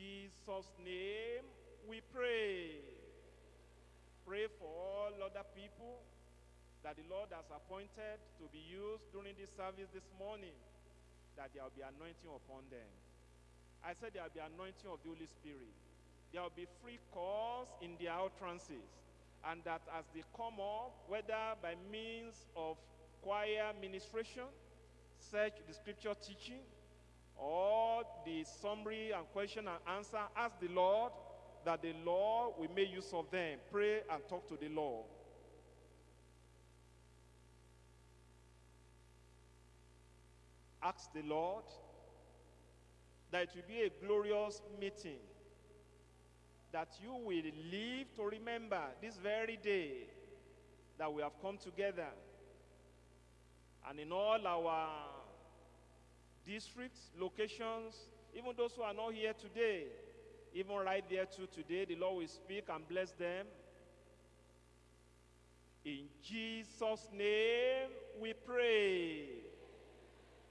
Jesus' name we pray. Pray for all other people that the Lord has appointed to be used during this service this morning, that there will be anointing upon them. I said there will be anointing of the Holy Spirit. There will be free calls in their utterances. And that as they come up, whether by means of choir ministration, search the scripture teaching, or the summary and question and answer, ask the Lord that the Lord will make use of them. Pray and talk to the Lord. Ask the Lord that it will be a glorious meeting, that you will live to remember this very day that we have come together. And in all our districts, locations, even those who are not here today, even right there too today, the Lord will speak and bless them. In Jesus' name we pray.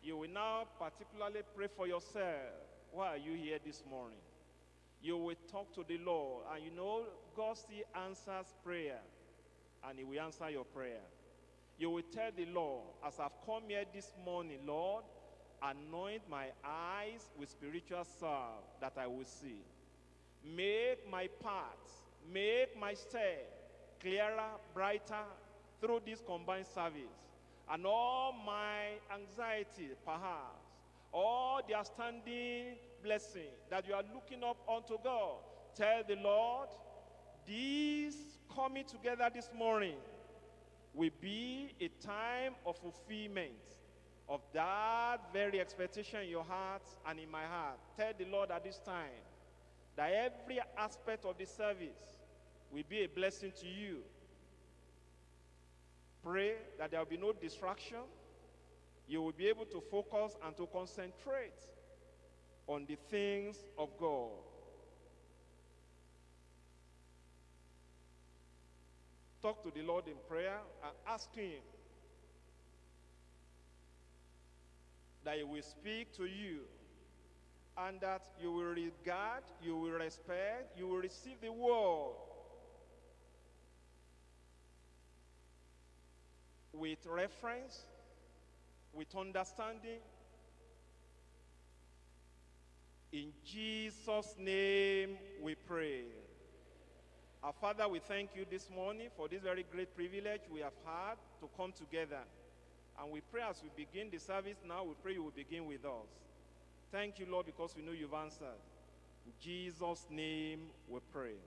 You will now particularly pray for yourself. Why are you here this morning? You will talk to the Lord, and you know God still answers prayer, and He will answer your prayer. You will tell the Lord, as I've come here this morning, Lord, anoint my eyes with spiritual salve that I will see. Make my path, make my step clearer, brighter through this combined service. And all my anxiety, perhaps, all the outstanding blessing that you are looking up unto God, tell the Lord, this coming together this morning will be a time of fulfillment of that very expectation in your heart and in my heart. Tell the Lord at this time that every aspect of the service will be a blessing to you. Pray that there will be no distraction. You will be able to focus and to concentrate on the things of God. Talk to the Lord in prayer and ask Him that He will speak to you and that you will regard, you will respect, you will receive the word with reference, with understanding. In Jesus' name we pray. Our Father, we thank you this morning for this very great privilege we have had to come together. And we pray as we begin the service now, we pray you will begin with us. Thank you, Lord, because we know you've answered. In Jesus' name we pray.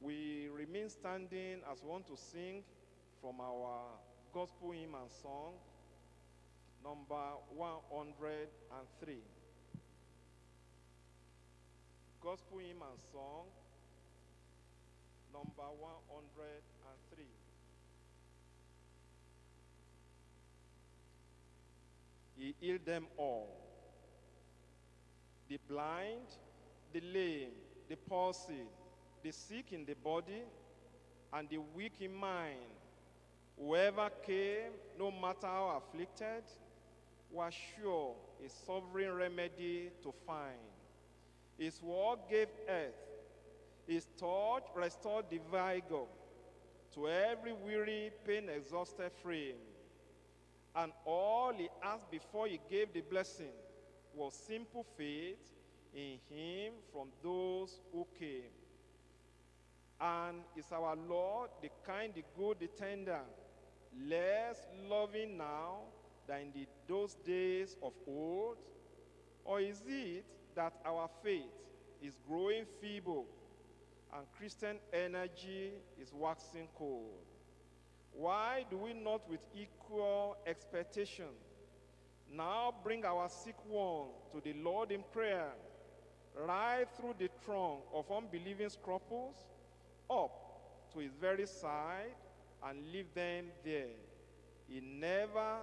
We remain standing as we want to sing from our gospel hymn and song, number 103. Gospel hymn and song, number 103. He healed them all. The blind, the lame, the palsied, the sick in the body, and the weak in mind. Whoever came, no matter how afflicted, was sure a sovereign remedy to find. His word gave earth. His touch restored the vigor to every weary, pain-exhausted frame. And all he asked before he gave the blessing was simple faith in him from those who came. And is our Lord the kind, the good, the tender, less loving now than in the, those days of old? Or is it that our faith is growing feeble and Christian energy is waxing cold? Why do we not with equal expectation now bring our sick one to the Lord in prayer, right through the throng of unbelieving scruples, up to his very side, and leave them there? He never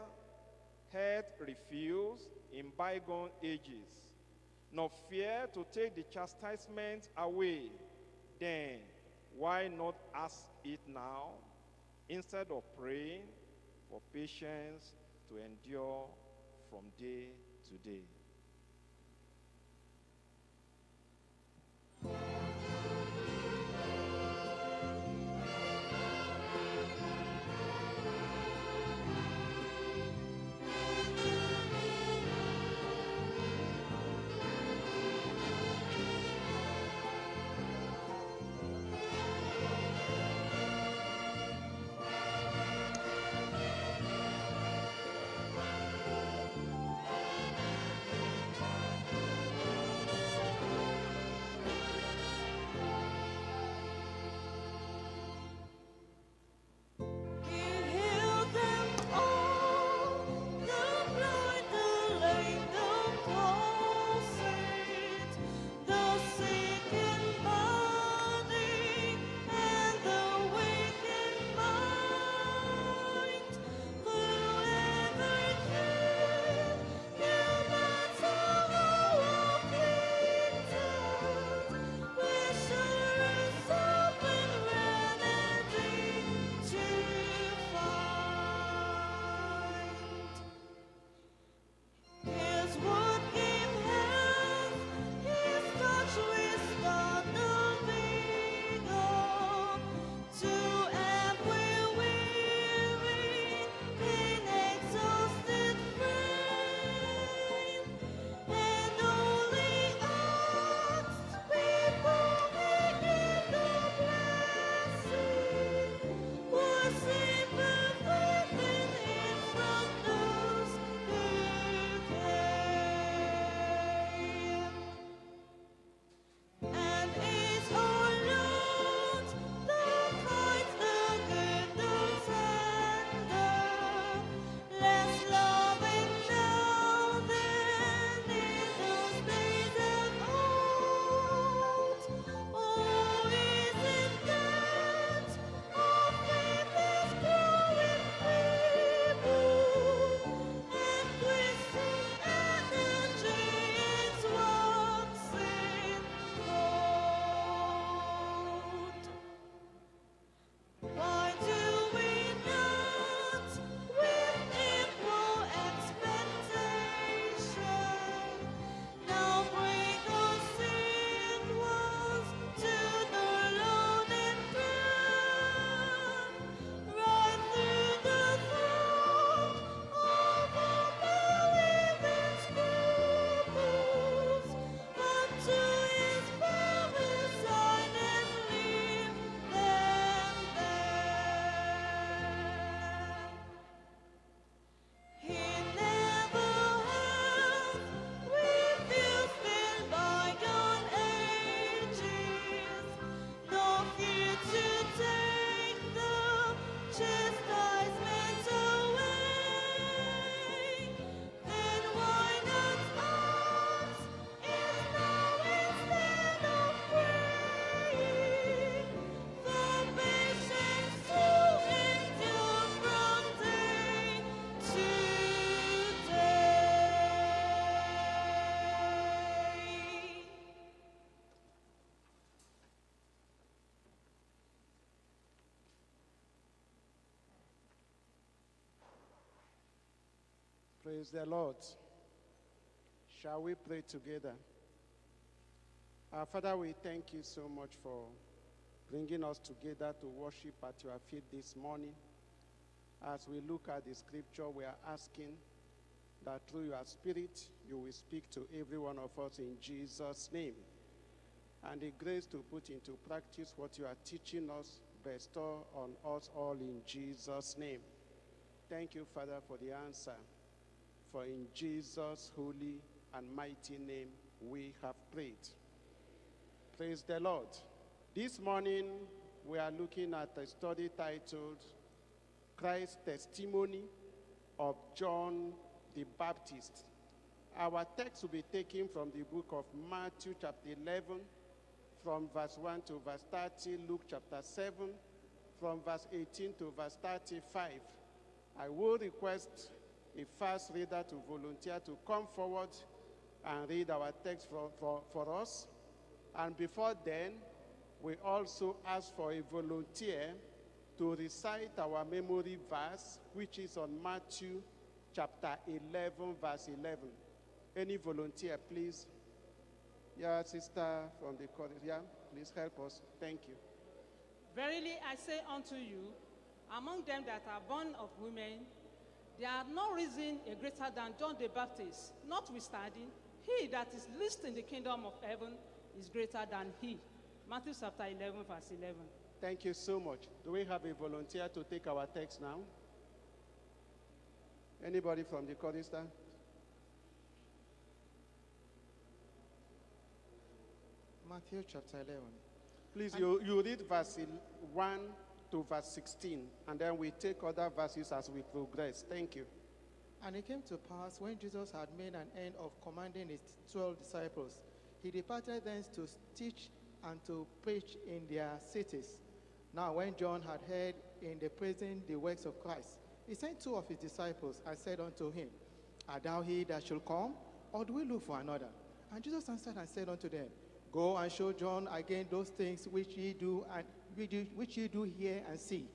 had refused in bygone ages, nor fear to take the chastisement away. Then why not ask it now? Instead of praying for patience to endure from day to day. Praise the Lord. Shall we pray together? Our Father, we thank you so much for bringing us together to worship at your feet this morning. As we look at the scripture, we are asking that through your spirit, you will speak to every one of us in Jesus' name. And the grace to put into practice what you are teaching us, bestow on us all in Jesus' name. Thank you, Father, for the answer. For in Jesus' holy and mighty name we have prayed. Praise the Lord. This morning we are looking at a study titled Christ's Testimony of John the Baptist. Our text will be taken from the book of Matthew, chapter 11, from verse 1 to verse 30, Luke chapter 7, from verse 18 to verse 35. I will request a first reader to volunteer to come forward and read our text for, for, for us. And before then, we also ask for a volunteer to recite our memory verse, which is on Matthew chapter 11, verse 11. Any volunteer, please? Yeah, sister from the Korea, please help us. Thank you. Verily I say unto you, among them that are born of women, there are no reason a greater than John the Baptist. Notwithstanding, he that is least in the kingdom of heaven is greater than he. Matthew chapter 11, verse 11. Thank you so much. Do we have a volunteer to take our text now? Anybody from the chorister? Matthew chapter 11. Please, you, you read verse 1 to verse 16, and then we take other verses as we progress. Thank you. And it came to pass when Jesus had made an end of commanding his twelve disciples, he departed thence to teach and to preach in their cities. Now, when John had heard in the prison the works of Christ, he sent two of his disciples and said unto him, Art thou he that shall come, or do we look for another? And Jesus answered and said unto them, Go and show John again those things which ye do and which you do hear and see.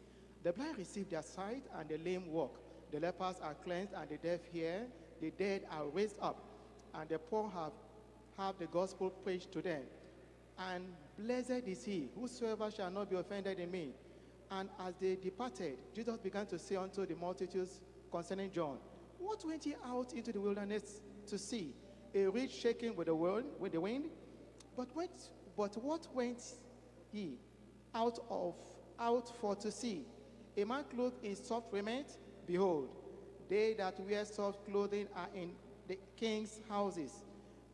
The blind receive their sight, and the lame walk. The lepers are cleansed, and the deaf hear. The dead are raised up, and the poor have have the gospel preached to them. And blessed is he whosoever shall not be offended in me. And as they departed, Jesus began to say unto the multitudes concerning John, What went ye out into the wilderness to see? A reed shaking with the wind, with the wind? But went, but what went ye out of out for to see? A man clothed in soft raiment? Behold, they that wear soft clothing are in the king's houses.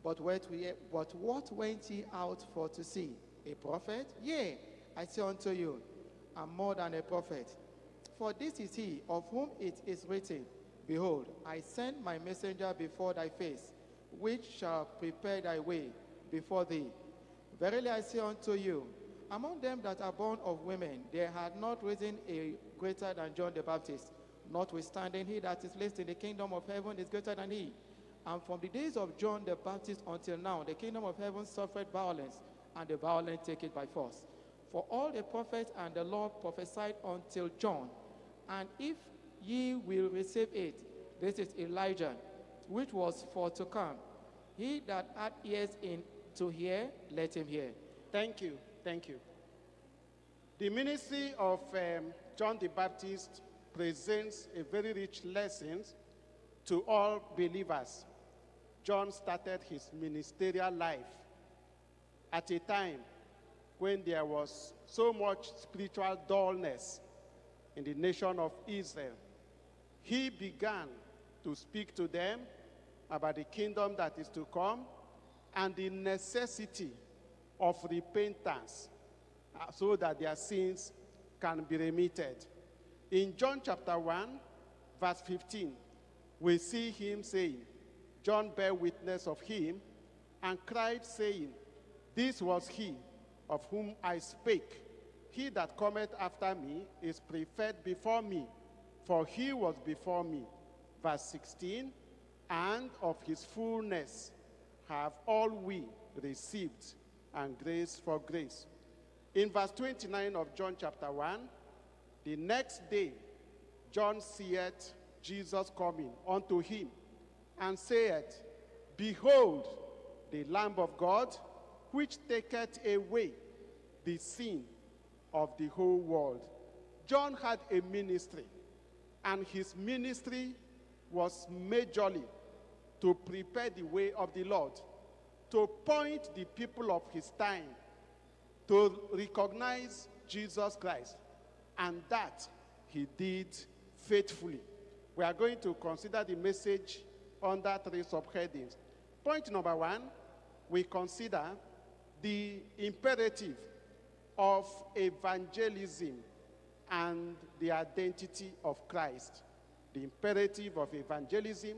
But what, we, but what went ye out for to see? A prophet? Yea, I say unto you, I'm more than a prophet. For this is he of whom it is written, Behold, I send my messenger before thy face, which shall prepare thy way before thee. Verily I say unto you, among them that are born of women, there had not risen a greater than John the Baptist. Notwithstanding, he that is least in the kingdom of heaven is greater than he. And from the days of John the Baptist until now, the kingdom of heaven suffered violence, and the violent take it by force. For all the prophets and the law prophesied until John. And if ye will receive it, this is Elijah, which was for to come. He that hath ears in to hear, let him hear. Thank you. Thank you. The ministry of um, John the Baptist presents a very rich lesson to all believers. John started his ministerial life at a time when there was so much spiritual dullness in the nation of Israel. He began to speak to them about the kingdom that is to come and the necessity of repentance uh, so that their sins can be remitted. In John chapter 1, verse 15, we see him saying, John bare witness of him and cried, saying, This was he of whom I spake. He that cometh after me is preferred before me, for he was before me. Verse 16, and of his fullness have all we received, and grace for grace. In verse 29 of John chapter 1, the next day, John seeth Jesus coming unto him and saith, Behold, the Lamb of God, which taketh away the sin of the whole world. John had a ministry, and his ministry was majorly to prepare the way of the Lord, to point the people of his time to recognize Jesus Christ, and that he did faithfully. We are going to consider the message under three subheadings. Point number one, we consider the imperative of evangelism and the identity of Christ. The imperative of evangelism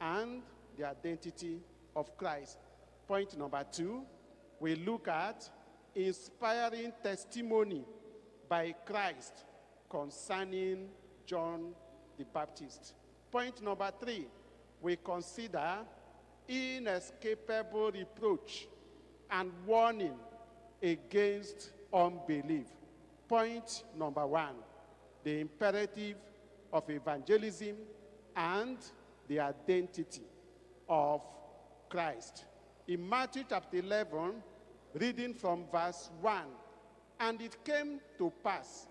and the identity of Christ. Point number two, we look at inspiring testimony by Christ concerning John the Baptist. Point number three, we consider inescapable reproach and warning against unbelief. Point number one, the imperative of evangelism and the identity of Christ. In Matthew chapter 11, reading from verse 1, and it came to pass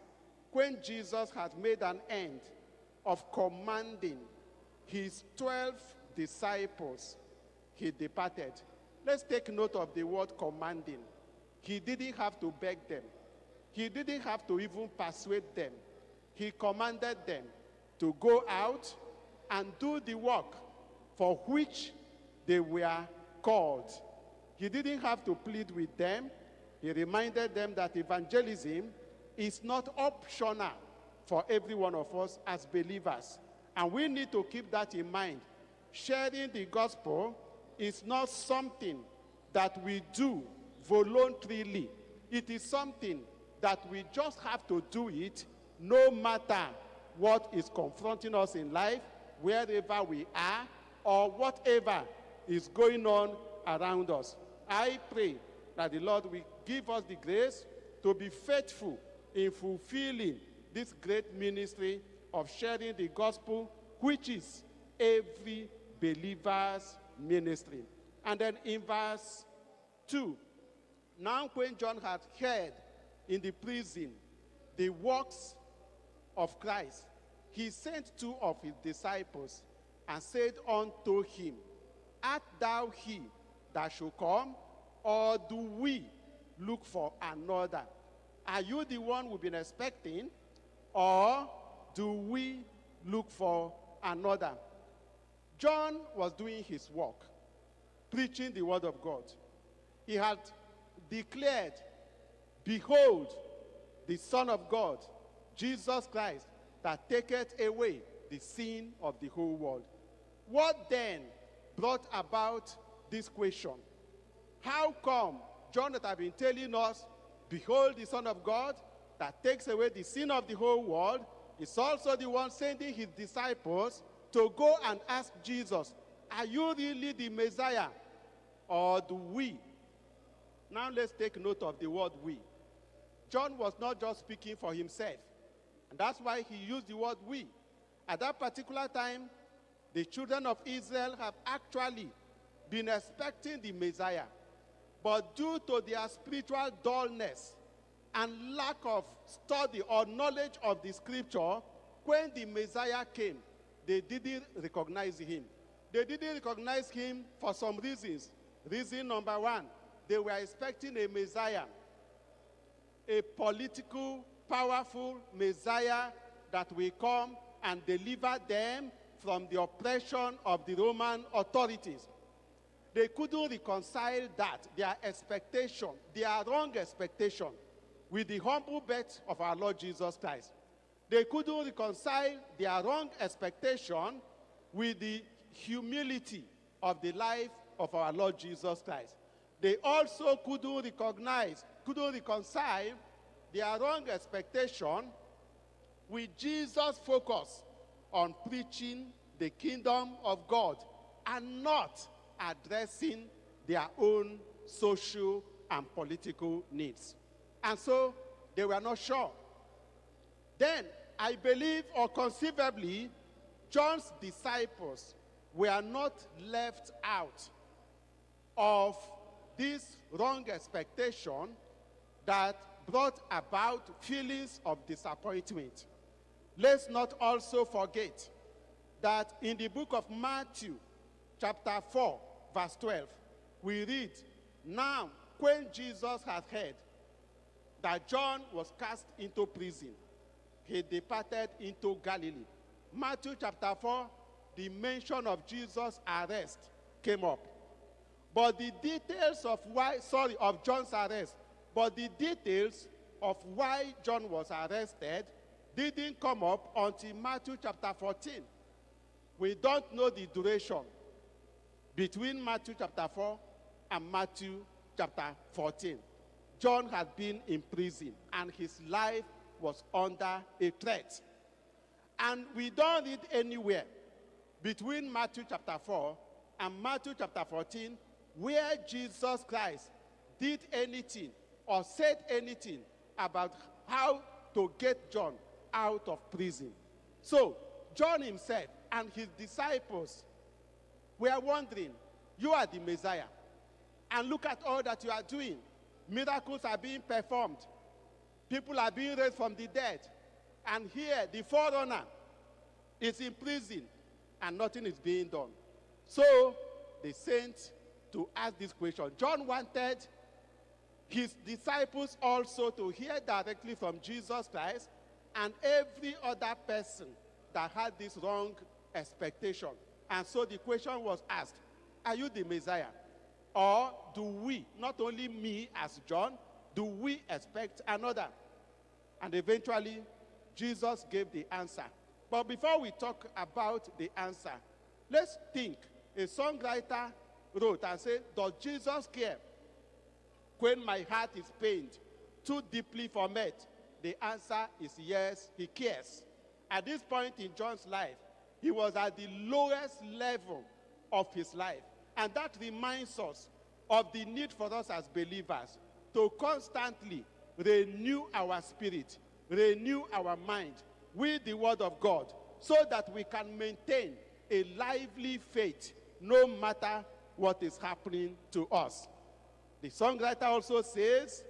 when Jesus had made an end of commanding his 12 disciples, he departed. Let's take note of the word commanding. He didn't have to beg them. He didn't have to even persuade them. He commanded them to go out and do the work for which they were called. He didn't have to plead with them. He reminded them that evangelism is not optional for every one of us as believers. And we need to keep that in mind. Sharing the gospel is not something that we do voluntarily. It is something that we just have to do it no matter what is confronting us in life, wherever we are, or whatever is going on around us. I pray that the Lord will give us the grace to be faithful in fulfilling this great ministry of sharing the gospel, which is every believer's ministry. And then in verse 2, now when John had heard in the prison the works of Christ, he sent two of his disciples and said unto him, Art thou he that should come, or do we look for another? Are you the one we've been expecting, or do we look for another? John was doing his work, preaching the word of God. He had declared, Behold, the Son of God, Jesus Christ, that taketh away the sin of the whole world. What then brought about this question? How come John that have been telling us, Behold, the Son of God that takes away the sin of the whole world, is also the one sending his disciples to go and ask Jesus, Are you really the Messiah? Or do we? Now let's take note of the word we. John was not just speaking for himself, and that's why he used the word we. At that particular time, the children of Israel have actually been expecting the Messiah. But due to their spiritual dullness and lack of study or knowledge of the scripture, when the Messiah came, they didn't recognize him. They didn't recognize him for some reasons. Reason number one, they were expecting a Messiah, a political, powerful Messiah that will come and deliver them from the oppression of the Roman authorities. They couldn't reconcile that, their expectation, their wrong expectation, with the humble birth of our Lord Jesus Christ. They couldn't reconcile their wrong expectation with the humility of the life of our Lord Jesus Christ. They also couldn't recognize, couldn't reconcile their wrong expectation with Jesus' focus on preaching the kingdom of God and not addressing their own social and political needs. And so they were not sure. Then, I believe, or conceivably, John's disciples we are not left out of this wrong expectation that brought about feelings of disappointment. Let's not also forget that in the book of Matthew, chapter 4, verse 12, we read, Now, when Jesus had heard that John was cast into prison, he departed into Galilee. Matthew chapter 4, the mention of Jesus' arrest came up. But the details of why, sorry, of John's arrest, but the details of why John was arrested didn't come up until Matthew chapter 14. We don't know the duration between Matthew chapter 4 and Matthew chapter 14. John had been in prison and his life was under a threat. And we don't read anywhere between Matthew chapter 4 and Matthew chapter 14 where Jesus Christ did anything or said anything about how to get John out of prison. So, John himself and his disciples were wondering, You are the Messiah. And look at all that you are doing. Miracles are being performed, people are being raised from the dead. And here, the forerunner is in prison and nothing is being done. So, they sent to ask this question. John wanted his disciples also to hear directly from Jesus Christ and every other person that had this wrong expectation. And so the question was asked Are you the Messiah? Or do we, not only me as John, do we expect another? And eventually, Jesus gave the answer. But before we talk about the answer, let's think. A songwriter wrote and said, Does Jesus care when my heart is pained too deeply for me, The answer is yes, he cares. At this point in John's life, he was at the lowest level of his life. And that reminds us of the need for us as believers to constantly renew our spirit, renew our mind with the Word of God, so that we can maintain a lively faith no matter what is happening to us. The songwriter also says,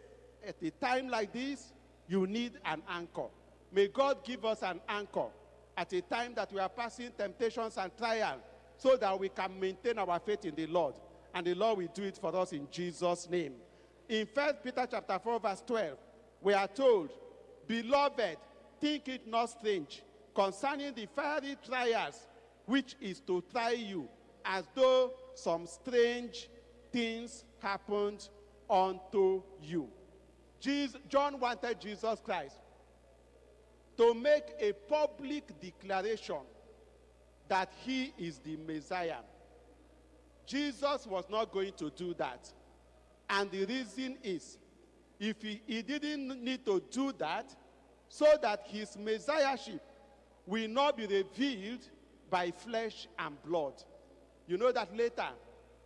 at a time like this, you need an anchor. May God give us an anchor at a time that we are passing temptations and trials so that we can maintain our faith in the Lord. And the Lord will do it for us in Jesus' name. In 1 Peter chapter 4, verse 12, we are told, Beloved, think it not strange concerning the fiery trials which is to try you, as though some strange things happened unto you. Jesus, John wanted Jesus Christ to make a public declaration that he is the Messiah. Jesus was not going to do that. And the reason is, if he, he didn't need to do that, so that his messiahship will not be revealed by flesh and blood. You know that later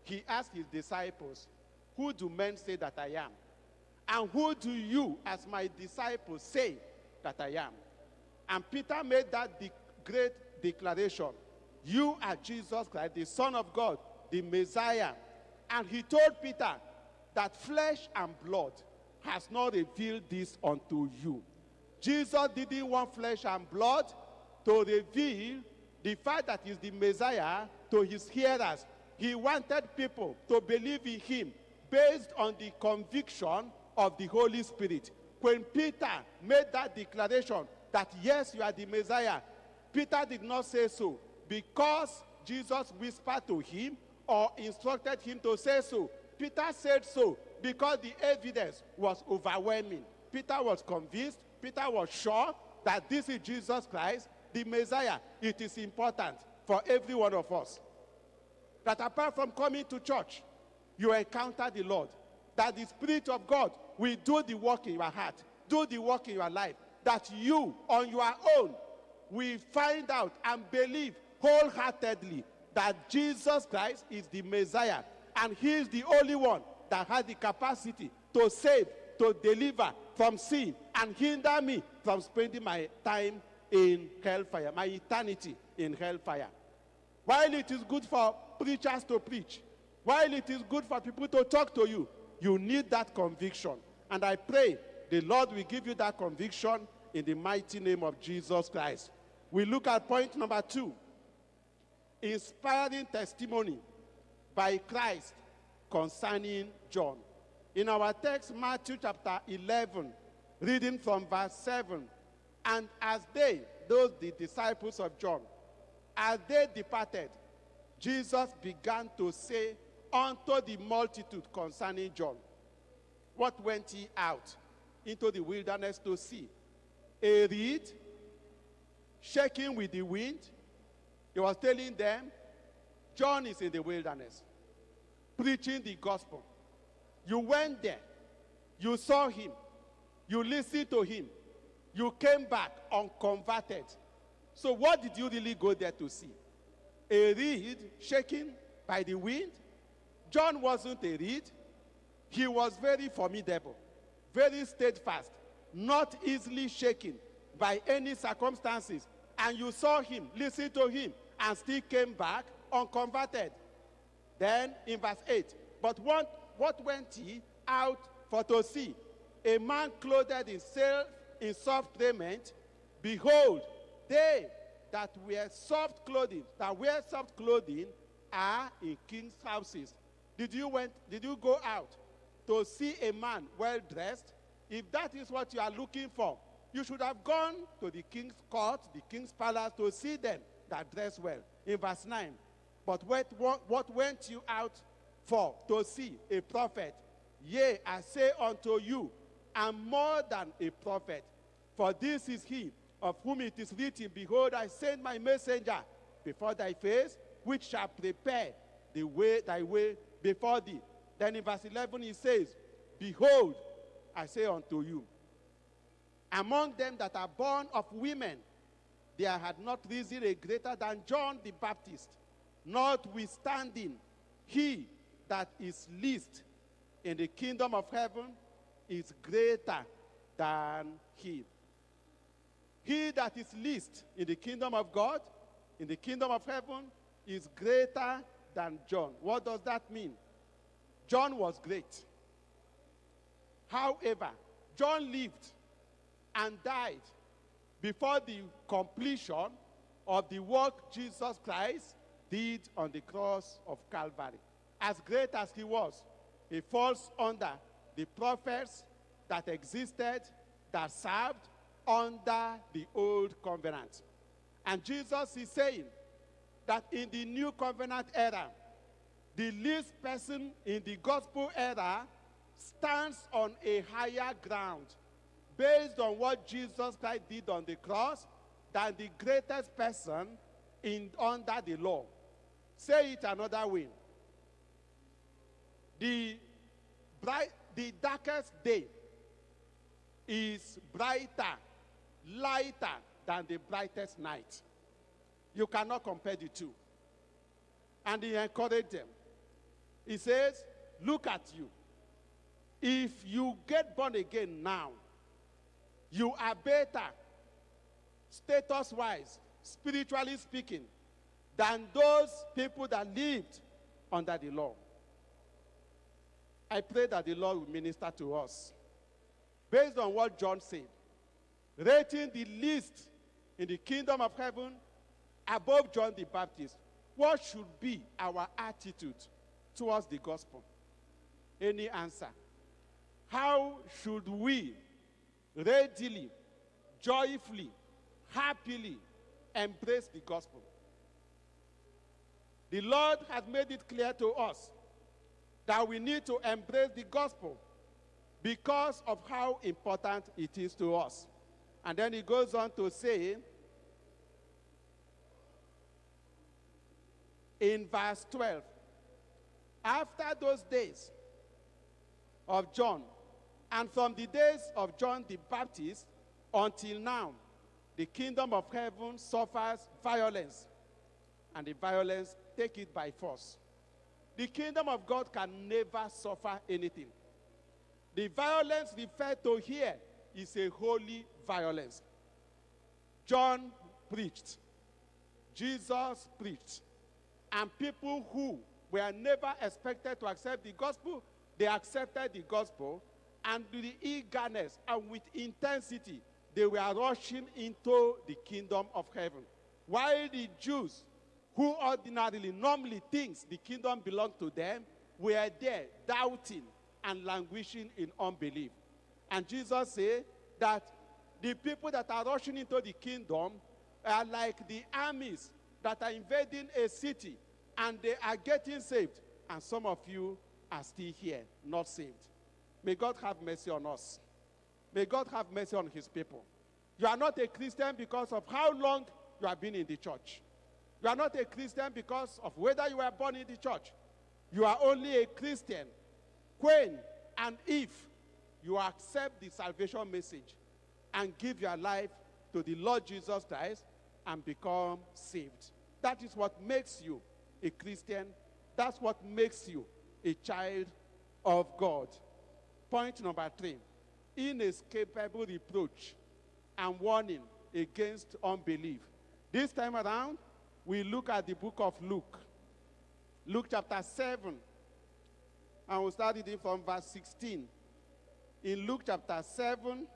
he asked his disciples, Who do men say that I am? And who do you, as my disciples, say that I am? And Peter made that de- great declaration You are Jesus Christ, the Son of God, the Messiah. And he told Peter that flesh and blood has not revealed this unto you. Jesus didn't want flesh and blood to reveal the fact that he's the Messiah to his hearers. He wanted people to believe in him based on the conviction of the Holy Spirit. When Peter made that declaration that yes, you are the Messiah, Peter did not say so because Jesus whispered to him or instructed him to say so. Peter said so because the evidence was overwhelming. Peter was convinced, Peter was sure that this is Jesus Christ, the Messiah. It is important for every one of us that apart from coming to church, you encounter the Lord. That the Spirit of God will do the work in your heart, do the work in your life. That you, on your own, will find out and believe wholeheartedly that Jesus Christ is the Messiah and He is the only one that has the capacity to save, to deliver from sin, and hinder me from spending my time in hellfire, my eternity in hellfire. while it is good for preachers to preach, while it is good for people to talk to you, you need that conviction. And I pray the Lord will give you that conviction in the mighty name of Jesus Christ. We look at point number two inspiring testimony by Christ concerning John. In our text, Matthew chapter 11, reading from verse 7. And as they, those the disciples of John, as they departed, Jesus began to say unto the multitude concerning John, What went he out into the wilderness to see? A reed shaking with the wind? He was telling them, John is in the wilderness, preaching the gospel. You went there, you saw him, you listened to him, you came back unconverted. So, what did you really go there to see? A reed shaking by the wind? John wasn't a reed. He was very formidable, very steadfast, not easily shaken by any circumstances. And you saw him, listened to him, and still came back unconverted. Then in verse 8, but what, what went he out for to see? A man clothed in, self, in soft raiment. Behold, they that wear soft clothing, that wear soft clothing, are in king's houses. Did you went? Did you go out to see a man well dressed? If that is what you are looking for, you should have gone to the king's court, the king's palace, to see them that dress well. In verse 9, but what, what, what went you out for? To see a prophet. Yea, I say unto you, and more than a prophet. For this is he of whom it is written, Behold, I send my messenger before thy face, which shall prepare the way, thy way before thee. Then in verse 11 he says, Behold, I say unto you, among them that are born of women, there had not risen a greater than John the Baptist, notwithstanding he that is least in the kingdom of heaven is greater than he. He that is least in the kingdom of God, in the kingdom of heaven, is greater than John. What does that mean? John was great. However, John lived and died before the completion of the work Jesus Christ did on the cross of Calvary. As great as he was, he falls under the prophets that existed, that served under the old covenant. And Jesus is saying that in the new covenant era, the least person in the gospel era stands on a higher ground based on what Jesus Christ did on the cross than the greatest person in under the law. Say it another way. The bright, the darkest day is brighter, lighter than the brightest night. You cannot compare the two. And he encouraged them. He says, Look at you. If you get born again now, you are better, status wise, spiritually speaking, than those people that lived under the law. I pray that the Lord will minister to us based on what John said, rating the least in the kingdom of heaven above John the Baptist. What should be our attitude towards the gospel? Any answer? How should we readily, joyfully, happily embrace the gospel? The Lord has made it clear to us that we need to embrace the gospel because of how important it is to us. And then he goes on to say, in verse 12, after those days of John, and from the days of John the Baptist until now, the kingdom of heaven suffers violence, and the violence take it by force. The kingdom of God can never suffer anything. The violence referred to here is a holy violence. John preached. Jesus preached. And people who were never expected to accept the gospel, they accepted the gospel, and with eagerness and with intensity, they were rushing into the kingdom of heaven. While the Jews, who ordinarily normally thinks the kingdom belonged to them, were there doubting and languishing in unbelief. And Jesus said that the people that are rushing into the kingdom are like the armies that are invading a city and they are getting saved. And some of you are still here, not saved. May God have mercy on us. May God have mercy on his people. You are not a Christian because of how long you have been in the church. You are not a Christian because of whether you were born in the church. You are only a Christian when and if you accept the salvation message and give your life to the Lord Jesus Christ and become saved. That is what makes you a Christian. That's what makes you a child of God. Point number three inescapable reproach and warning against unbelief. This time around, we look at the book of Luke. Luke chapter 7. And we'll start reading from verse 16. In Luke chapter 7,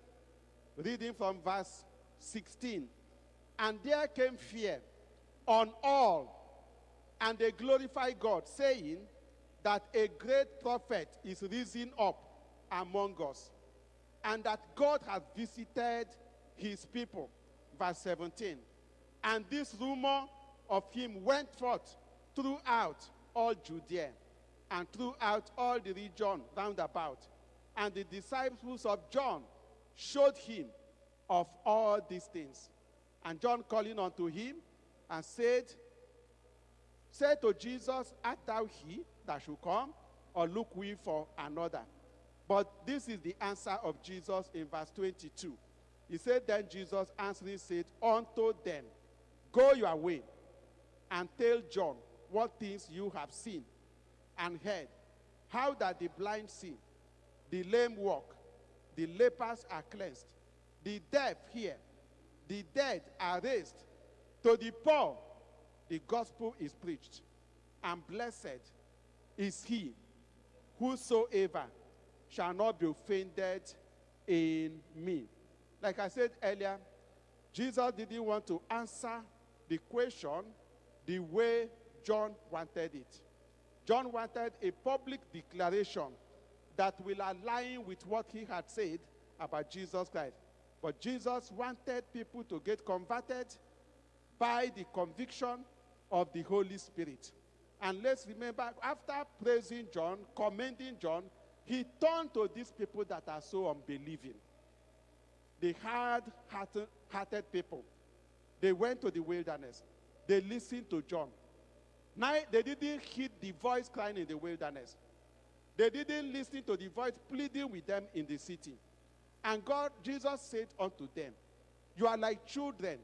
reading from verse 16. And there came fear on all, and they glorify God, saying that a great prophet is risen up among us, and that God has visited his people. Verse 17. And this rumor of him went forth throughout all Judea and throughout all the region round about. And the disciples of John showed him of all these things. And John calling unto him and said, Say to Jesus, Art thou he that should come, or look we for another? But this is the answer of Jesus in verse 22. He said, Then Jesus answering said, Unto them, Go your way and tell John what things you have seen and heard, how that the blind see, the lame walk, the lepers are cleansed, the deaf hear, the dead are raised, to the poor the gospel is preached, and blessed is he whosoever shall not be offended in me. Like I said earlier, Jesus didn't want to answer the question the way John wanted it. John wanted a public declaration that will align with what he had said about Jesus Christ. But Jesus wanted people to get converted by the conviction of the Holy Spirit. And let's remember, after praising John, commending John, he turned to these people that are so unbelieving. The hard hearted people. They went to the wilderness. They listened to John. Now, they didn't heed the voice crying in the wilderness. They didn't listen to the voice pleading with them in the city. And God, Jesus said unto them, You are like children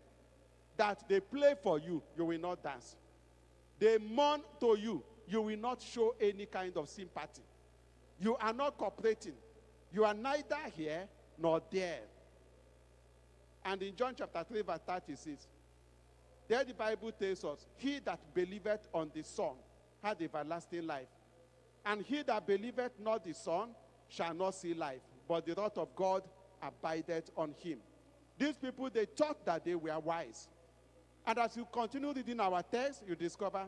that they play for you, you will not dance. They mourn to you, you will not show any kind of sympathy. You are not cooperating. You are neither here nor there. And in John chapter 3, verse 36, there the Bible tells us, He that believeth on the Son had everlasting life. And he that believeth not the Son shall not see life, but the wrath of God abideth on him. These people, they thought that they were wise. And as you continue reading our text, you discover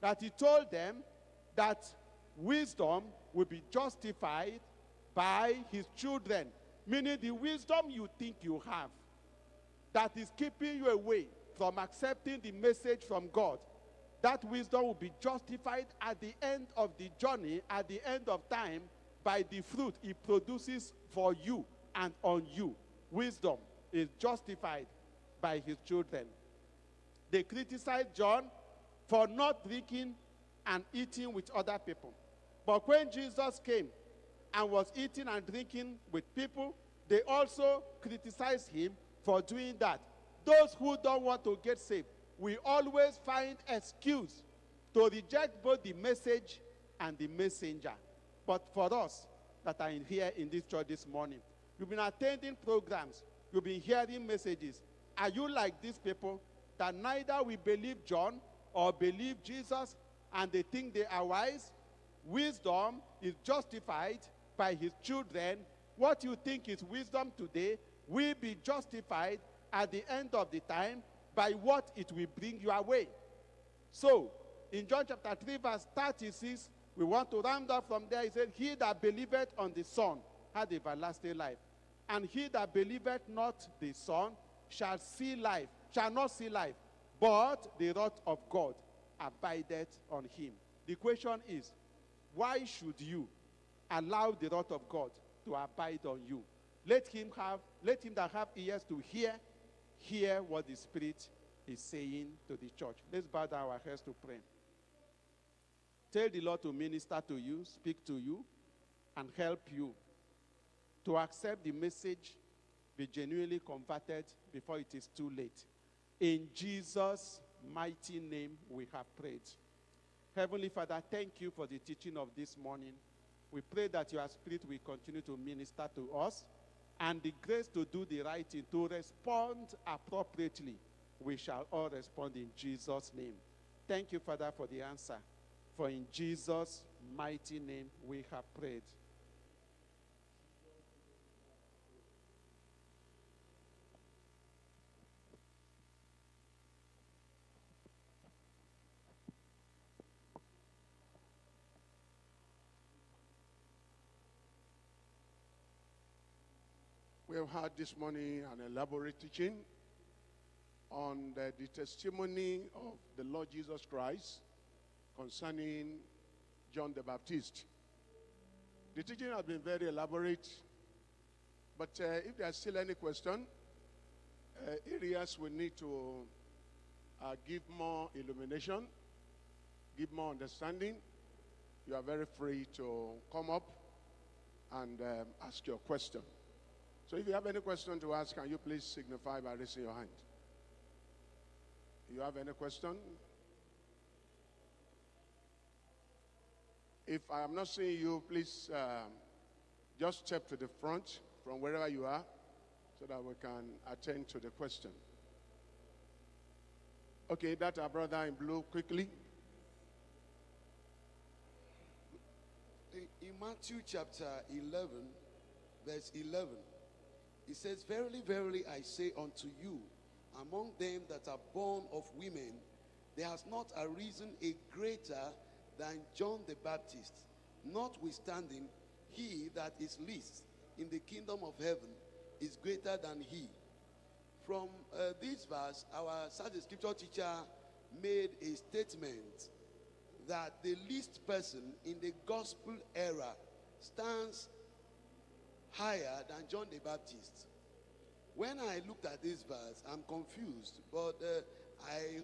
that he told them that wisdom will be justified by his children, meaning the wisdom you think you have that is keeping you away from accepting the message from God, that wisdom will be justified at the end of the journey, at the end of time, by the fruit it produces for you and on you. Wisdom is justified by his children. They criticized John for not drinking and eating with other people. But when Jesus came and was eating and drinking with people, they also criticized him for doing that. Those who don't want to get saved, we always find excuse to reject both the message and the messenger. But for us that are in here in this church this morning, you've been attending programs, you've been hearing messages. Are you like these people that neither we believe John or believe Jesus and they think they are wise. Wisdom is justified by his children. What you think is wisdom today will be justified at the end of the time by what it will bring your way. So, in John chapter 3, verse 36, we want to round up from there. He said, He that believeth on the Son had everlasting life. And he that believeth not the Son shall see life, shall not see life, but the wrath of God abideth on him. The question is, why should you allow the wrath of God to abide on you? Let him have, let him that have ears to hear, hear what the Spirit is saying to the church. Let's bow down our heads to pray. Tell the Lord to minister to you, speak to you, and help you to accept the message, be genuinely converted before it is too late. In Jesus' mighty name, we have prayed. Heavenly Father, thank you for the teaching of this morning. We pray that your spirit will continue to minister to us and the grace to do the right thing, to respond appropriately. We shall all respond in Jesus' name. Thank you, Father, for the answer. For in Jesus' mighty name we have prayed. We have had this morning an elaborate teaching on the, the testimony of the Lord Jesus Christ concerning John the Baptist. The teaching has been very elaborate, but uh, if there's still any question, uh, areas we need to uh, give more illumination, give more understanding, you are very free to come up and um, ask your question. So if you have any question to ask, can you please signify by raising your hand? You have any question? If I am not seeing you, please um, just step to the front from wherever you are so that we can attend to the question. Okay, that our brother in blue, quickly. In in Matthew chapter 11, verse 11, it says, Verily, verily, I say unto you, among them that are born of women, there has not arisen a greater than John the Baptist. Notwithstanding, he that is least in the kingdom of heaven is greater than he. From uh, this verse, our Sunday scripture teacher made a statement that the least person in the gospel era stands higher than John the Baptist. When I looked at this verse, I'm confused, but uh, I,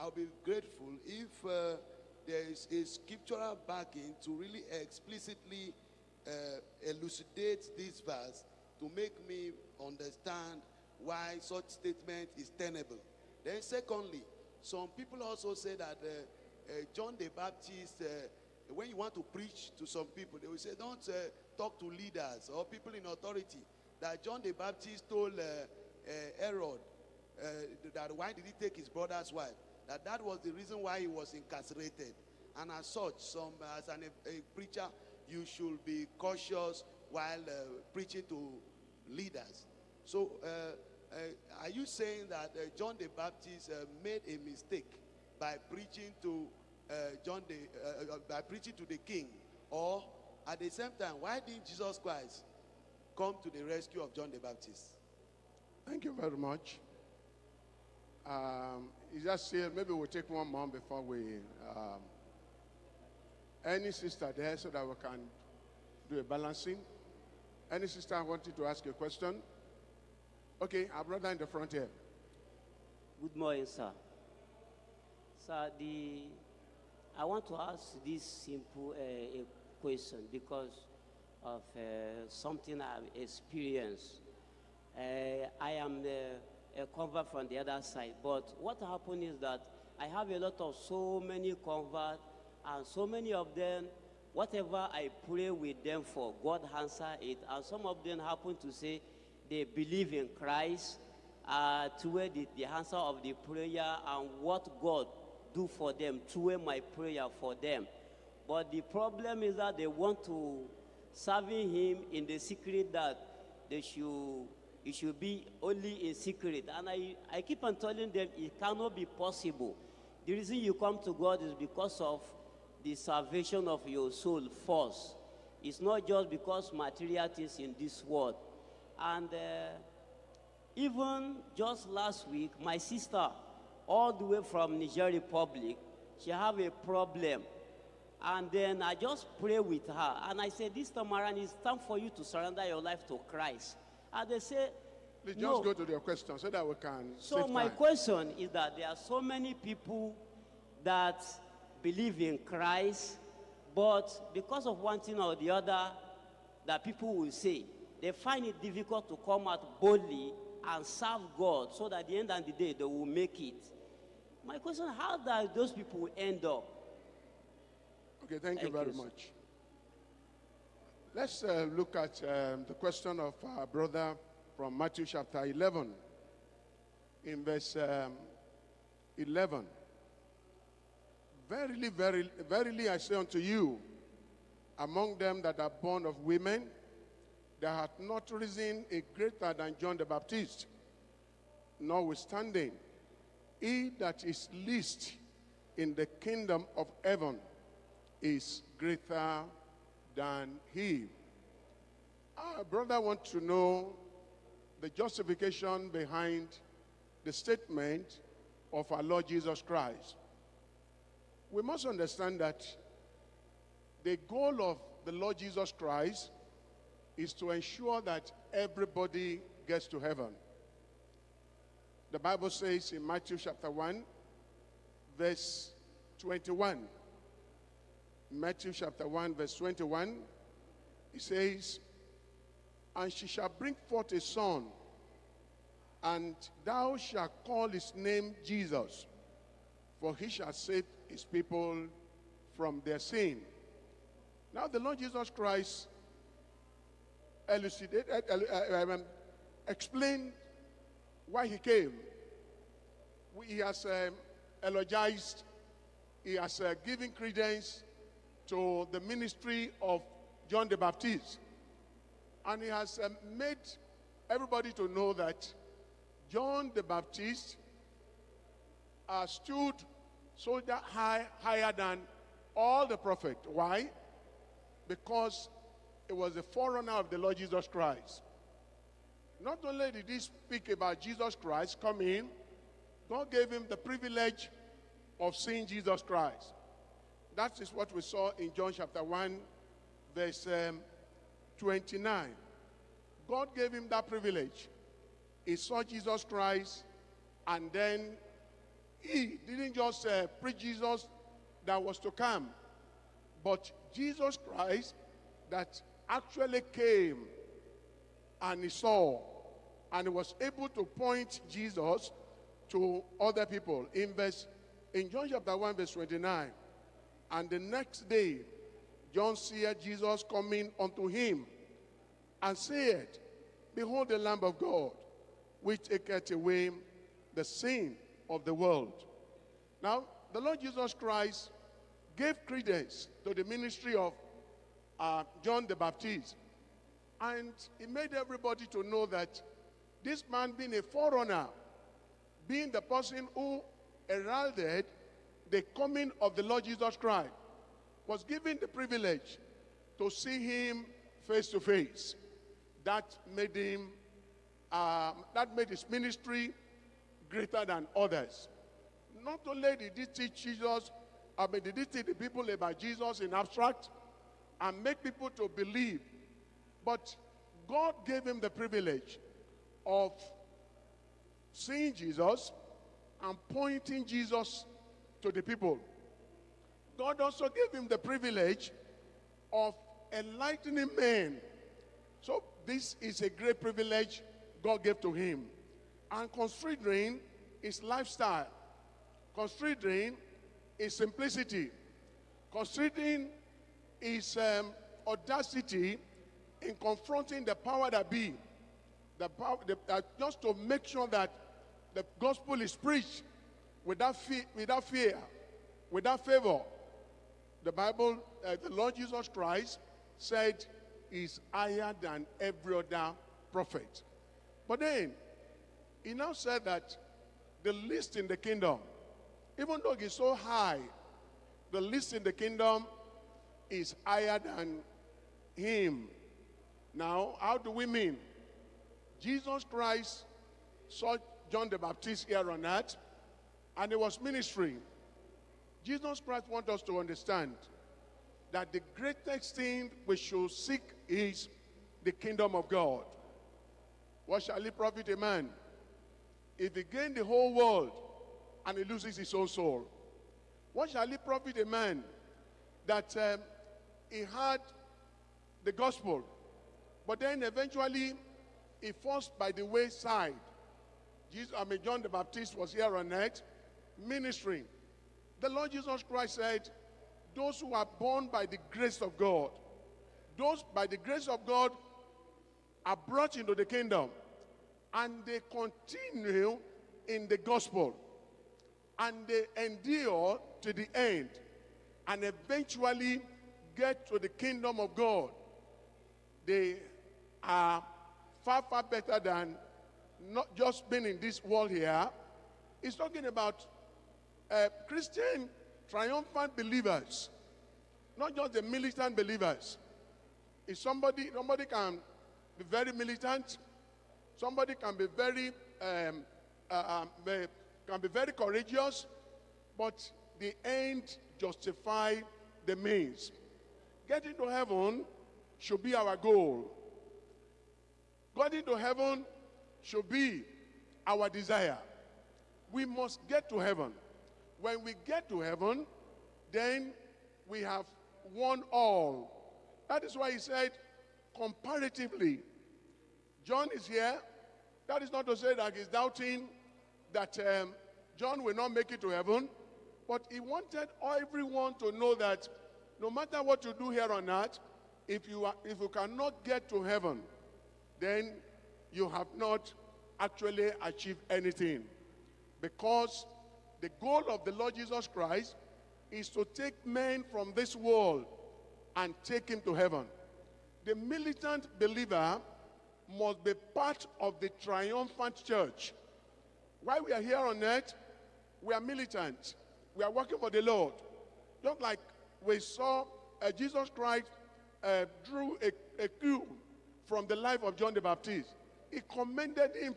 I'll be grateful if uh, there is a scriptural backing to really explicitly uh, elucidate this verse to make me understand why such statement is tenable. Then, secondly, some people also say that uh, uh, John the Baptist, uh, when you want to preach to some people, they will say, don't talk to leaders or people in authority. That John the Baptist told uh, uh, Herod uh, that why did he take his brother's wife? That that was the reason why he was incarcerated. And as such, some as an, a, preacher, you should be cautious while uh, preaching to leaders. So, uh, uh, are you saying that John the Baptist made a mistake by preaching to John the by preaching to the king, or at the same time, why didn't Jesus Christ come to the rescue of John the Baptist? Thank you very much. Um, is that still, maybe we'll take one more before we, um, any sister there so that we can do a balancing? Any sister wanted to ask a question? Okay, our brother in the front here. Good morning, sir. Sir, the I want to ask this simple uh, a question because of uh, something I've experienced. Uh, I am a convert from the other side, but what happened is that I have a lot of so many converts, and so many of them, whatever I pray with them for, God answer it, and some of them happen to say they believe in Christ, uh, to where the, the answer of the prayer and what God do for them through my prayer for them. But the problem is that they want to serving him in the secret that they should it should be only in secret. And I, I keep on telling them it cannot be possible. The reason you come to God is because of the salvation of your soul first. It's not just because material things in this world. And uh, even just last week, my sister, all the way from Niger Republic, she have a problem. And then I just pray with her. And I said, this time around, it's time for you to surrender your life to Christ. And they say, Please just no. go to your question so that we can. So my time. question is that there are so many people that believe in Christ, but because of one thing or the other, that people will say, they find it difficult to come out boldly and serve God so that at the end of the day they will make it. My question, how do those people end up? Okay, thank, you Thank very you, much. Let's uh, look at um, the question of our brother from Matthew chapter 11, in verse um, 11. Verily, verily, verily, I say unto you, among them that are born of women, there hath not risen a greater than John the Baptist. Notwithstanding, he that is least in the kingdom of heaven is greater than he. Our ah, brother wants to know the justification behind the statement of our Lord Jesus Christ. We must understand that the goal of the Lord Jesus Christ is to ensure that everybody gets to heaven. The Bible says in Matthew chapter 1, verse 21. Matthew chapter 1, verse 21, he says, And she shall bring forth a son, and thou shalt call his name Jesus, for he shall save his people from their sin. Now, the Lord Jesus Christ elucidated, uh, um, explained why he came. He has um, eulogized, he has uh, given credence to the ministry of John the Baptist. And he has um, made everybody to know that John the Baptist uh, stood so that high, higher than all the prophets. Why? Because it was the forerunner of the Lord Jesus Christ. Not only did he speak about Jesus Christ coming, God gave him the privilege of seeing Jesus Christ. That is what we saw in John chapter 1, verse um, 29. God gave him that privilege. He saw Jesus Christ, and then he didn't just uh, preach Jesus that was to come, but Jesus Christ that actually came and he saw and he was able to point Jesus to other people. In verse in John chapter 1, verse 29, and the next day John seeth Jesus coming unto him and said, Behold the Lamb of God, which taketh away the sin of the world. Now, the Lord Jesus Christ gave credence to the ministry of uh, John the Baptist. And he made everybody to know that this man being a forerunner, being the person who heralded the coming of the Lord Jesus Christ, was given the privilege to see him face to face. That made him, um, that made his ministry greater than others. Not only did he teach Jesus, I mean, did he teach the people about Jesus in abstract and make people to believe, but God gave him the privilege of seeing Jesus and pointing Jesus to the people. God also gave him the privilege of enlightening men. So this is a great privilege God gave to him. And considering his lifestyle, considering his simplicity, considering his um, audacity in confronting the power that be, the power, the, uh, just to make sure that the gospel is preached without fear, without fear, without favor. The Bible, uh, the Lord Jesus Christ said, is higher than every other prophet. But then, he now said that the least in the kingdom, even though he's so high, the least in the kingdom is higher than him. Now, how do we mean? Jesus Christ saw John the Baptist here on earth, and he was ministering. Jesus Christ wants us to understand that the greatest thing we should seek is the kingdom of God. What shall it profit a man if he gain the whole world and he loses his own soul? What shall it profit a man that um, he had the gospel, but then eventually he falls by the wayside? Jesus, I mean, John the Baptist was here on earth ministering. The Lord Jesus Christ said, Those who are born by the grace of God, those by the grace of God are brought into the kingdom and they continue in the gospel and they endure to the end and eventually get to the kingdom of God. They are far, far better than not just being in this world here. He's talking about uh, Christian triumphant believers, not just the militant believers. If somebody, somebody can be very militant, somebody can be very, um, uh, um, can be very courageous, but the end justify the means. Getting to heaven should be our goal. Getting to heaven should be our desire. We must get to heaven. When we get to heaven, then we have won all. That is why he said, comparatively, John is here. That is not to say that he's doubting that um, John will not make it to heaven, but he wanted everyone to know that no matter what you do here on earth, if you, are, if you cannot get to heaven, then you have not actually achieved anything. Because the goal of the Lord Jesus Christ is to take men from this world and take him to heaven. The militant believer must be part of the triumphant church. While we are here on earth, we are militant. We are working for the Lord. Just like we saw uh, Jesus Christ uh, drew a, a cue from the life of John the Baptist. He commended him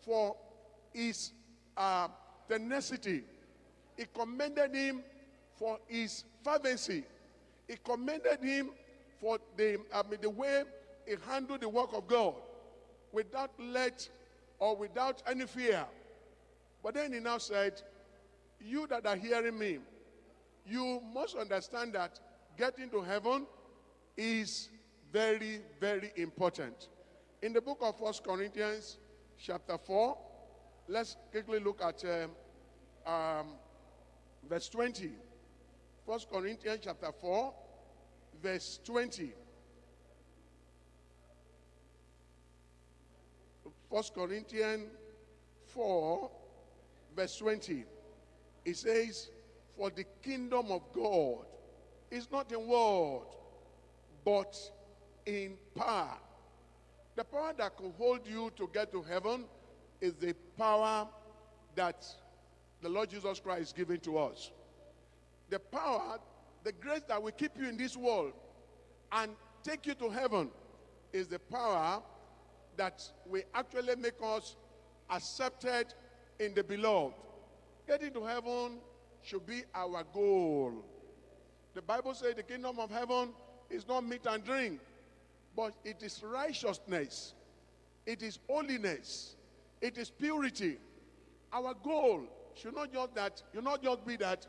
for his uh, tenacity. He commended him for his fervency. He commended him for the, I mean, the way he handled the work of God without let or without any fear. But then he now said, You that are hearing me, you must understand that getting to heaven is very, very important. In the book of First Corinthians, chapter 4, let's quickly look at um, um, verse 20. First Corinthians chapter 4, verse 20. First Corinthians 4, verse 20. It says, For the kingdom of God is not in word, but in power. The power that can hold you to get to heaven is the power that the Lord Jesus Christ is giving to us. The power, the grace that will keep you in this world and take you to heaven is the power that will actually make us accepted in the beloved. Getting to heaven should be our goal. The Bible says the kingdom of heaven is not meat and drink, but it is righteousness, it is holiness, it is purity. Our goal should not just that, you not just be that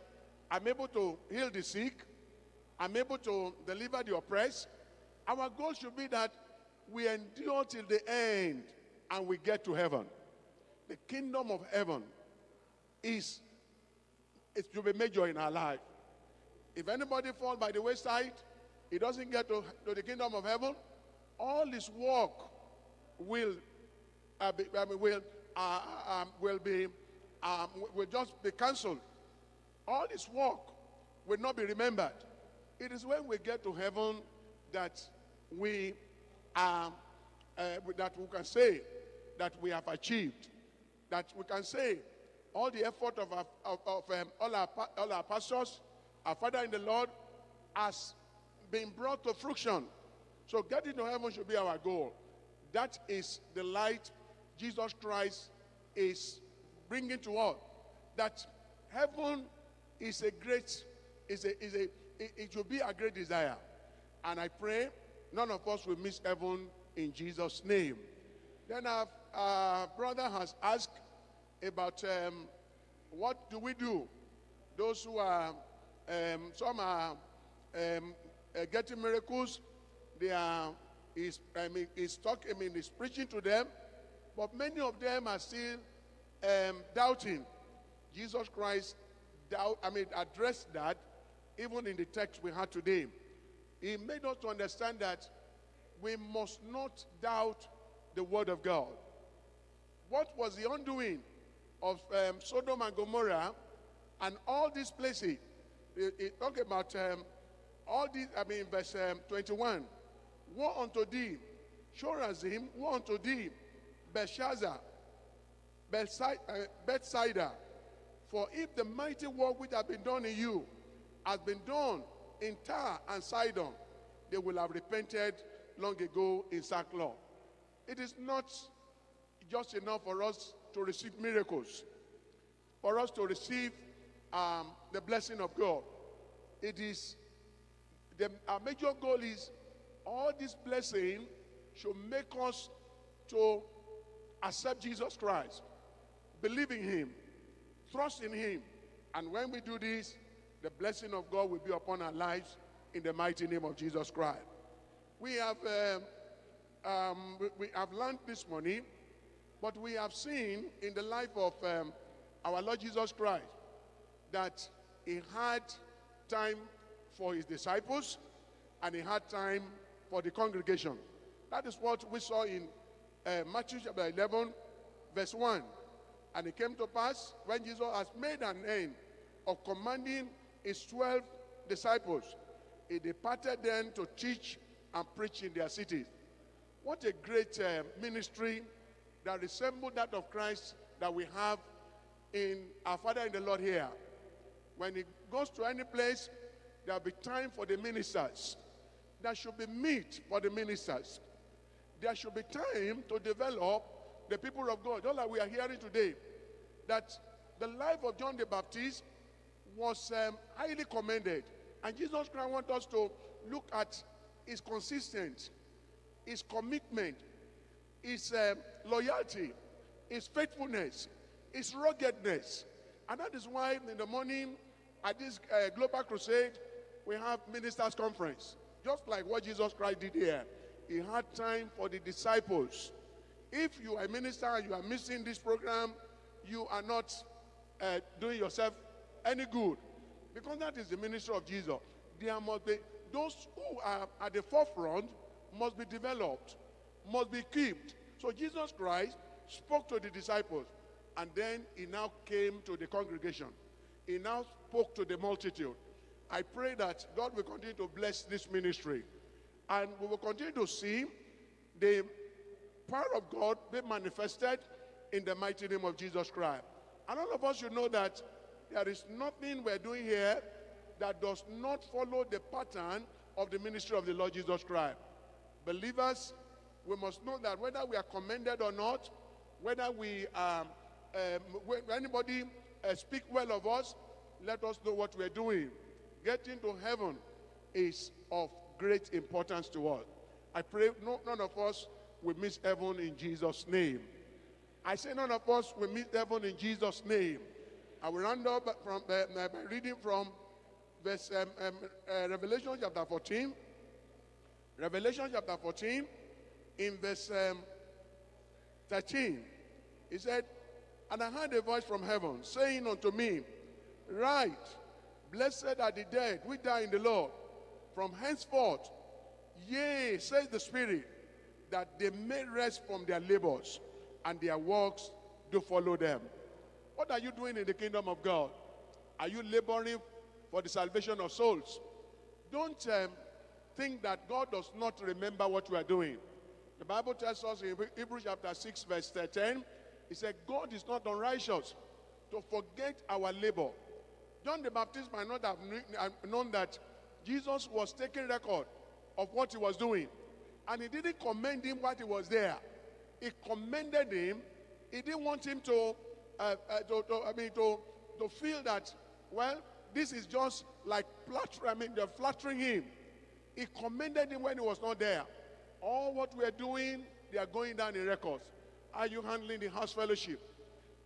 I'm able to heal the sick, I'm able to deliver the oppressed. Our goal should be that we endure till the end and we get to heaven. The kingdom of heaven is it should be major in our life. If anybody falls by the wayside, he doesn't get to, to the kingdom of heaven, all his work will uh, be, I mean, will uh, um, will be um, will just be cancelled. All his work will not be remembered. It is when we get to heaven that we are, uh, that we can say that we have achieved, that we can say all the effort of, our, of, of um, all, our, all our pastors, our Father in the Lord, has been brought to fruition. So getting to heaven should be our goal. That is the light Jesus Christ is bringing to us. That heaven is a great, is a, is a, it, it should be a great desire. And I pray none of us will miss heaven in Jesus' name. Then our, brother has asked about um, what do we do? Those who are, um, some are um, uh, getting miracles, they are, is, I mean, is talking, I mean, is preaching to them, but many of them are still um, doubting. Jesus Christ, doubt, I mean, addressed that even in the text we had today. He made us to understand that we must not doubt the word of God. What was the undoing of um, Sodom and Gomorrah and all these places? It, it talk about um, all these, I mean, verse um, 21. Woe unto thee, Chorazin, woe unto thee, Belshazzar, Bethsaida, uh, For if the mighty work which has been done in you has been done in Tyre and Sidon, they will have repented long ago in sackcloth. It is not just enough for us to receive miracles, for us to receive um, the blessing of God. It is the, our major goal is all this blessing should make us to accept Jesus Christ, believe in Him, trust in Him. And when we do this, the blessing of God will be upon our lives in the mighty name of Jesus Christ. We have, um, um, we- have learned this morning, but we have seen in the life of um, our Lord Jesus Christ that He had time for His disciples and He had time for the congregation. That is what we saw in uh, Matthew chapter 11, verse 1. And it came to pass when Jesus has made an end of commanding his 12 disciples, he departed then to teach and preach in their cities. What a great uh, ministry that resembled that of Christ that we have in our Father in the Lord here. When he goes to any place, there'll be time for the ministers. There should be meat for the ministers. There should be time to develop the people of God. Just like we are hearing today, that the life of John the Baptist was um, highly commended. And Jesus Christ wants us to look at his consistent, his commitment, his um, loyalty, his faithfulness, his ruggedness. And that is why in the morning at this uh, Global Crusade, we have ministers' conference. Just like what Jesus Christ did here. He had time for the disciples. If you are a minister and you are missing this program, you are not uh, doing yourself any good. Because that is the ministry of Jesus. There must be, those who are at the forefront must be developed, must be kept. So Jesus Christ spoke to the disciples, and then he now came to the congregation. He now spoke to the multitude. I pray that God will continue to bless this ministry. And we will continue to see the power of God be manifested in the mighty name of Jesus Christ. And all of us should know that there is nothing we're doing here that does not follow the pattern of the ministry of the Lord Jesus Christ. Believers, we must know that whether we are commended or not, whether we um, um, anybody uh, speak well of us, let us know what we're doing. Getting to heaven is of great importance to us. I pray no, none of us will miss heaven in Jesus' name. I say none of us will miss heaven in Jesus' name. I will round up from uh, by reading from verse um, um, uh, Revelation chapter 14. Revelation chapter 14, in verse um, 13. He said, And I heard a voice from heaven saying unto me, Write, blessed are the dead which die in the Lord, from henceforth, yea, says the Spirit, that they may rest from their labors, and their works do follow them. What are you doing in the kingdom of God? Are you laboring for the salvation of souls. Don't um, think that God does not remember what we are doing. The Bible tells us in Hebrews chapter 6, verse 13, it said, God is not unrighteous to forget our labor. John the Baptist might not have known that Jesus was taking record of what he was doing. And he didn't commend him while he was there. He commended him. He didn't want him to, uh, uh, to, to, I mean, to, to feel that, well, this is just like flattering, I mean, they're flattering him. He commended him when he was not there. All what we're doing, they are going down in records. Are you handling the house fellowship?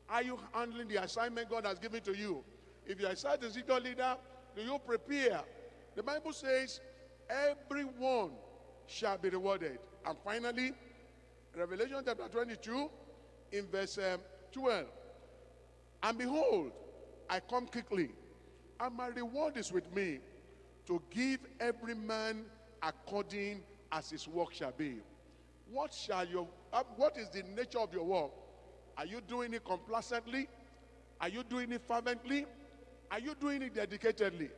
Are you handling the assignment God has given to you? If you are a leader, do you prepare? The Bible says, everyone shall be rewarded. And finally, Revelation chapter 22, in verse um, 12. And behold, I come quickly, and my reward is with me to give every man according as his work shall be. What shall your uh, what is the nature of your work? Are you doing it complacently? Are you doing it fervently? Are you doing it dedicatedly?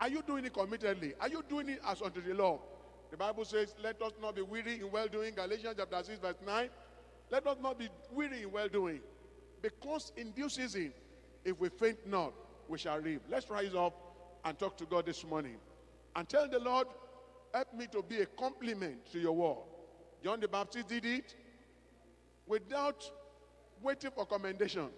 Are you doing it committedly? Are you doing it as unto the law? The Bible says, Let us not be weary in well doing. Galatians chapter 6, verse 9. Let us not be weary in well doing. Because in due season, if we faint not, we shall reap. Let's rise up and talk to God this morning. And tell the Lord, help me to be a complement to your word. John the Baptist did it without waiting for commendation.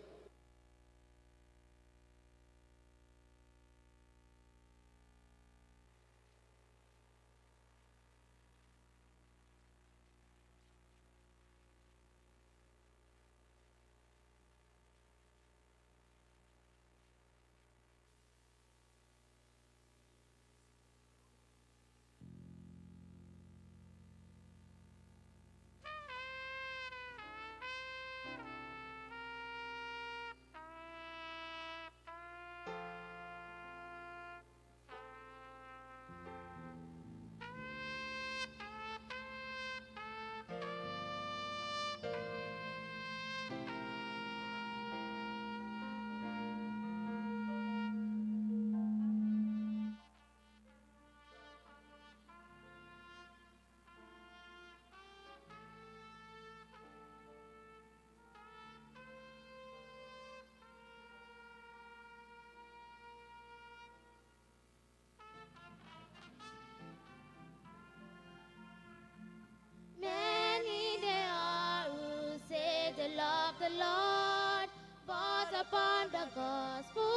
Love the Lord, but upon the gospel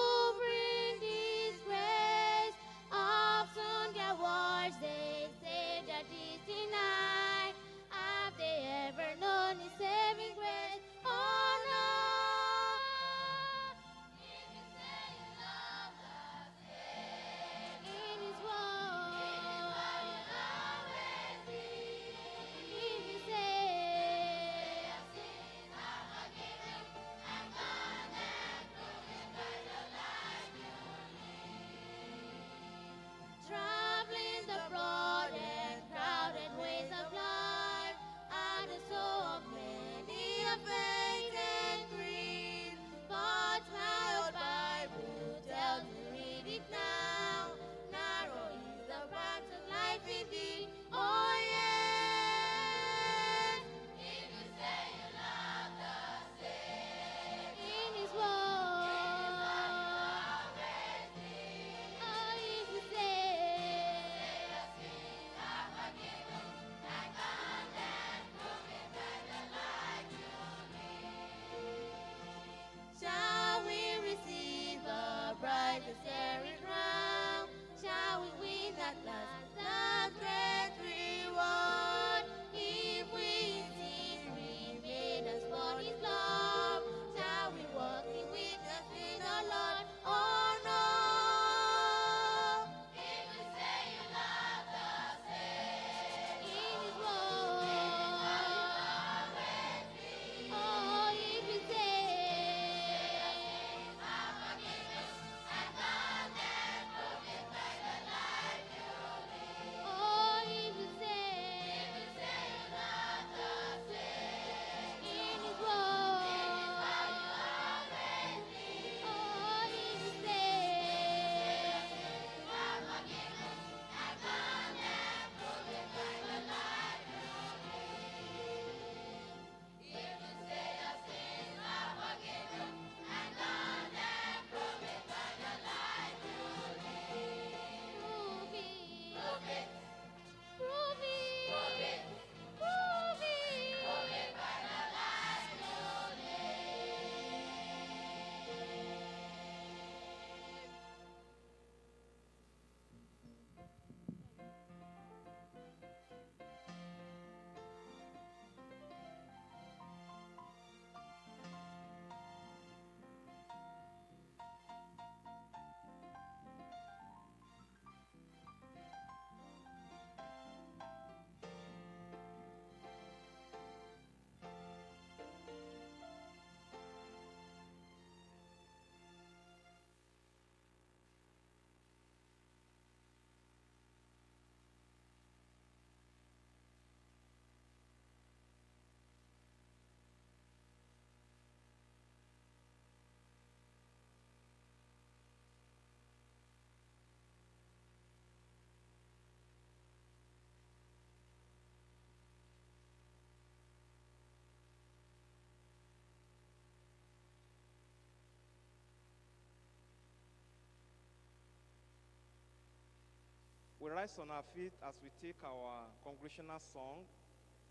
We rise on our feet as we take our congregational song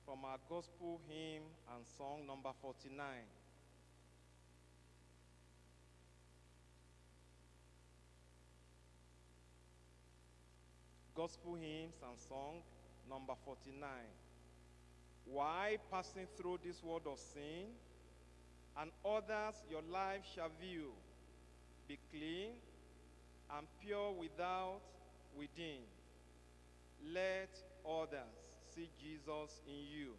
from our gospel hymn and song number 49. Gospel hymns and song number 49. Why passing through this world of sin, and others your life shall view, be clean and pure without, within. Let others see Jesus in you.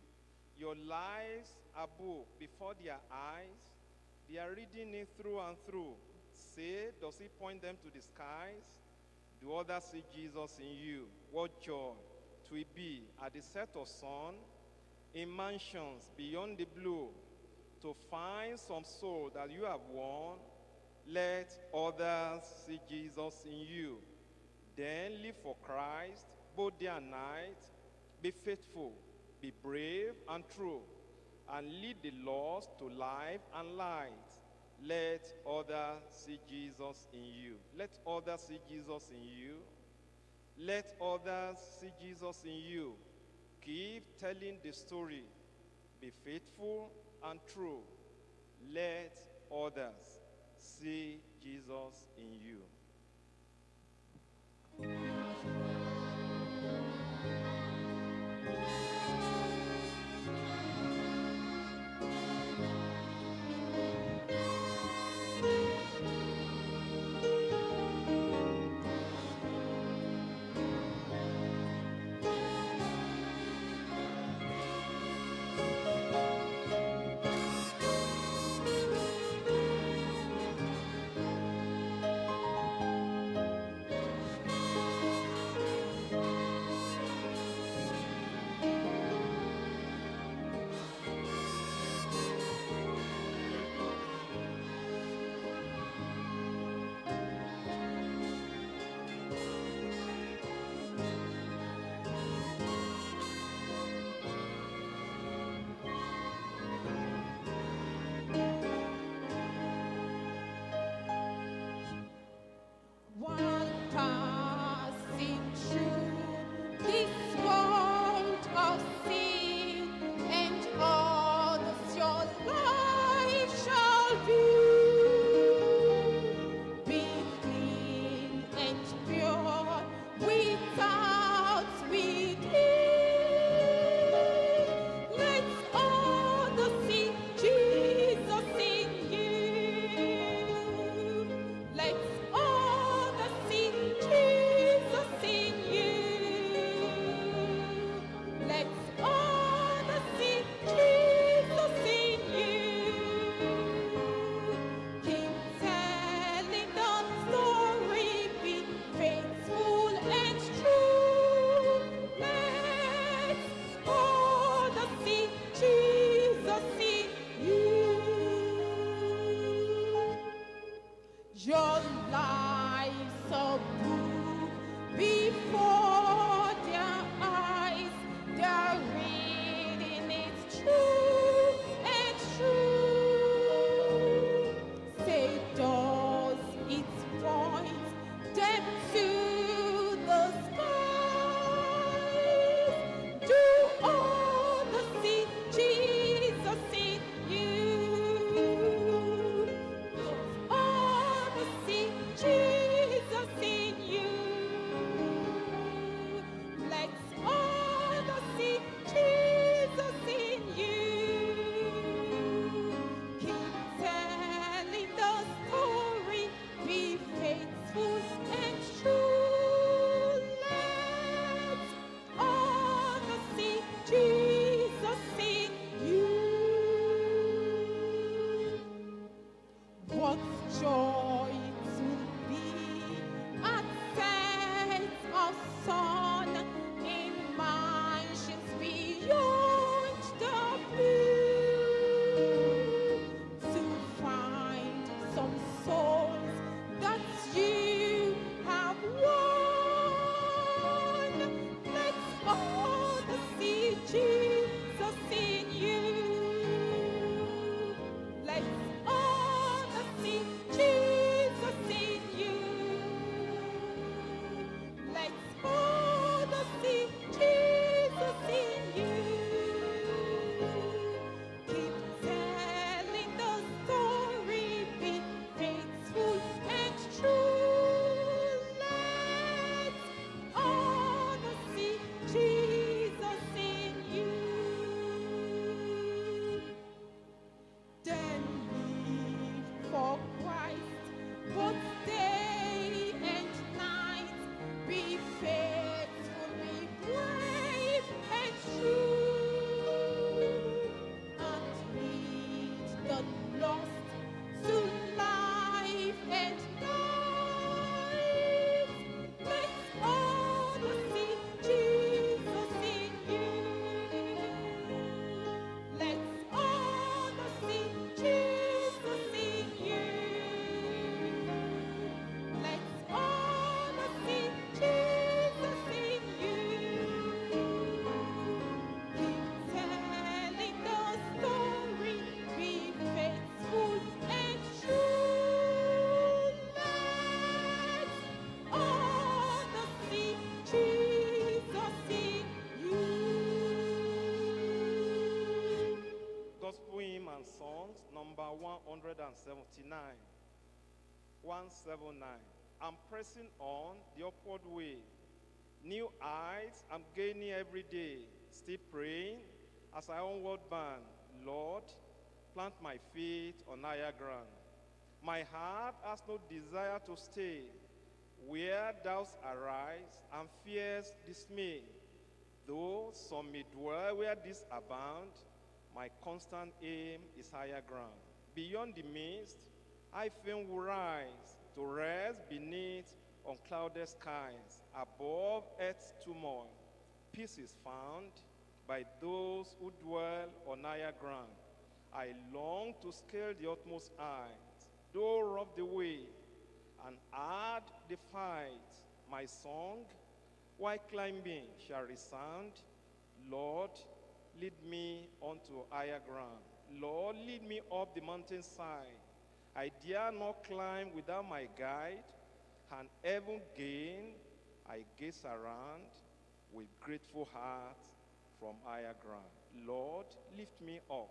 Your lives are book before their eyes. They are reading it through and through. Say, does it point them to the skies? Do others see Jesus in you? What joy to it be at the set of sun in mansions beyond the blue to find some soul that you have won. Let others see Jesus in you. Then live for Christ both day and night. Be faithful, be brave and true, and lead the lost to life and light. Let others see Jesus in you. Let others see Jesus in you. Let others see Jesus in you. Keep telling the story. Be faithful and true. Let others see Jesus in you. 179. 179. I'm pressing on the upward way. New heights I'm gaining every day. Still praying as I onward bound. Lord, plant my feet on higher ground. My heart has no desire to stay where doubts arise and fears dismay. Though some may dwell where these abound, my constant aim is higher ground. Beyond the mist, I fain will rise to rest beneath unclouded skies, above earth's turmoil. Peace is found by those who dwell on higher ground. I long to scale the utmost heights, though rough the way, and add the fight. My song, while climbing, shall resound. Lord, lead me onto higher ground. Lord, lead me up the mountainside. I dare not climb without my guide, and heaven gain, I gaze around with grateful heart from higher ground. Lord, lift me up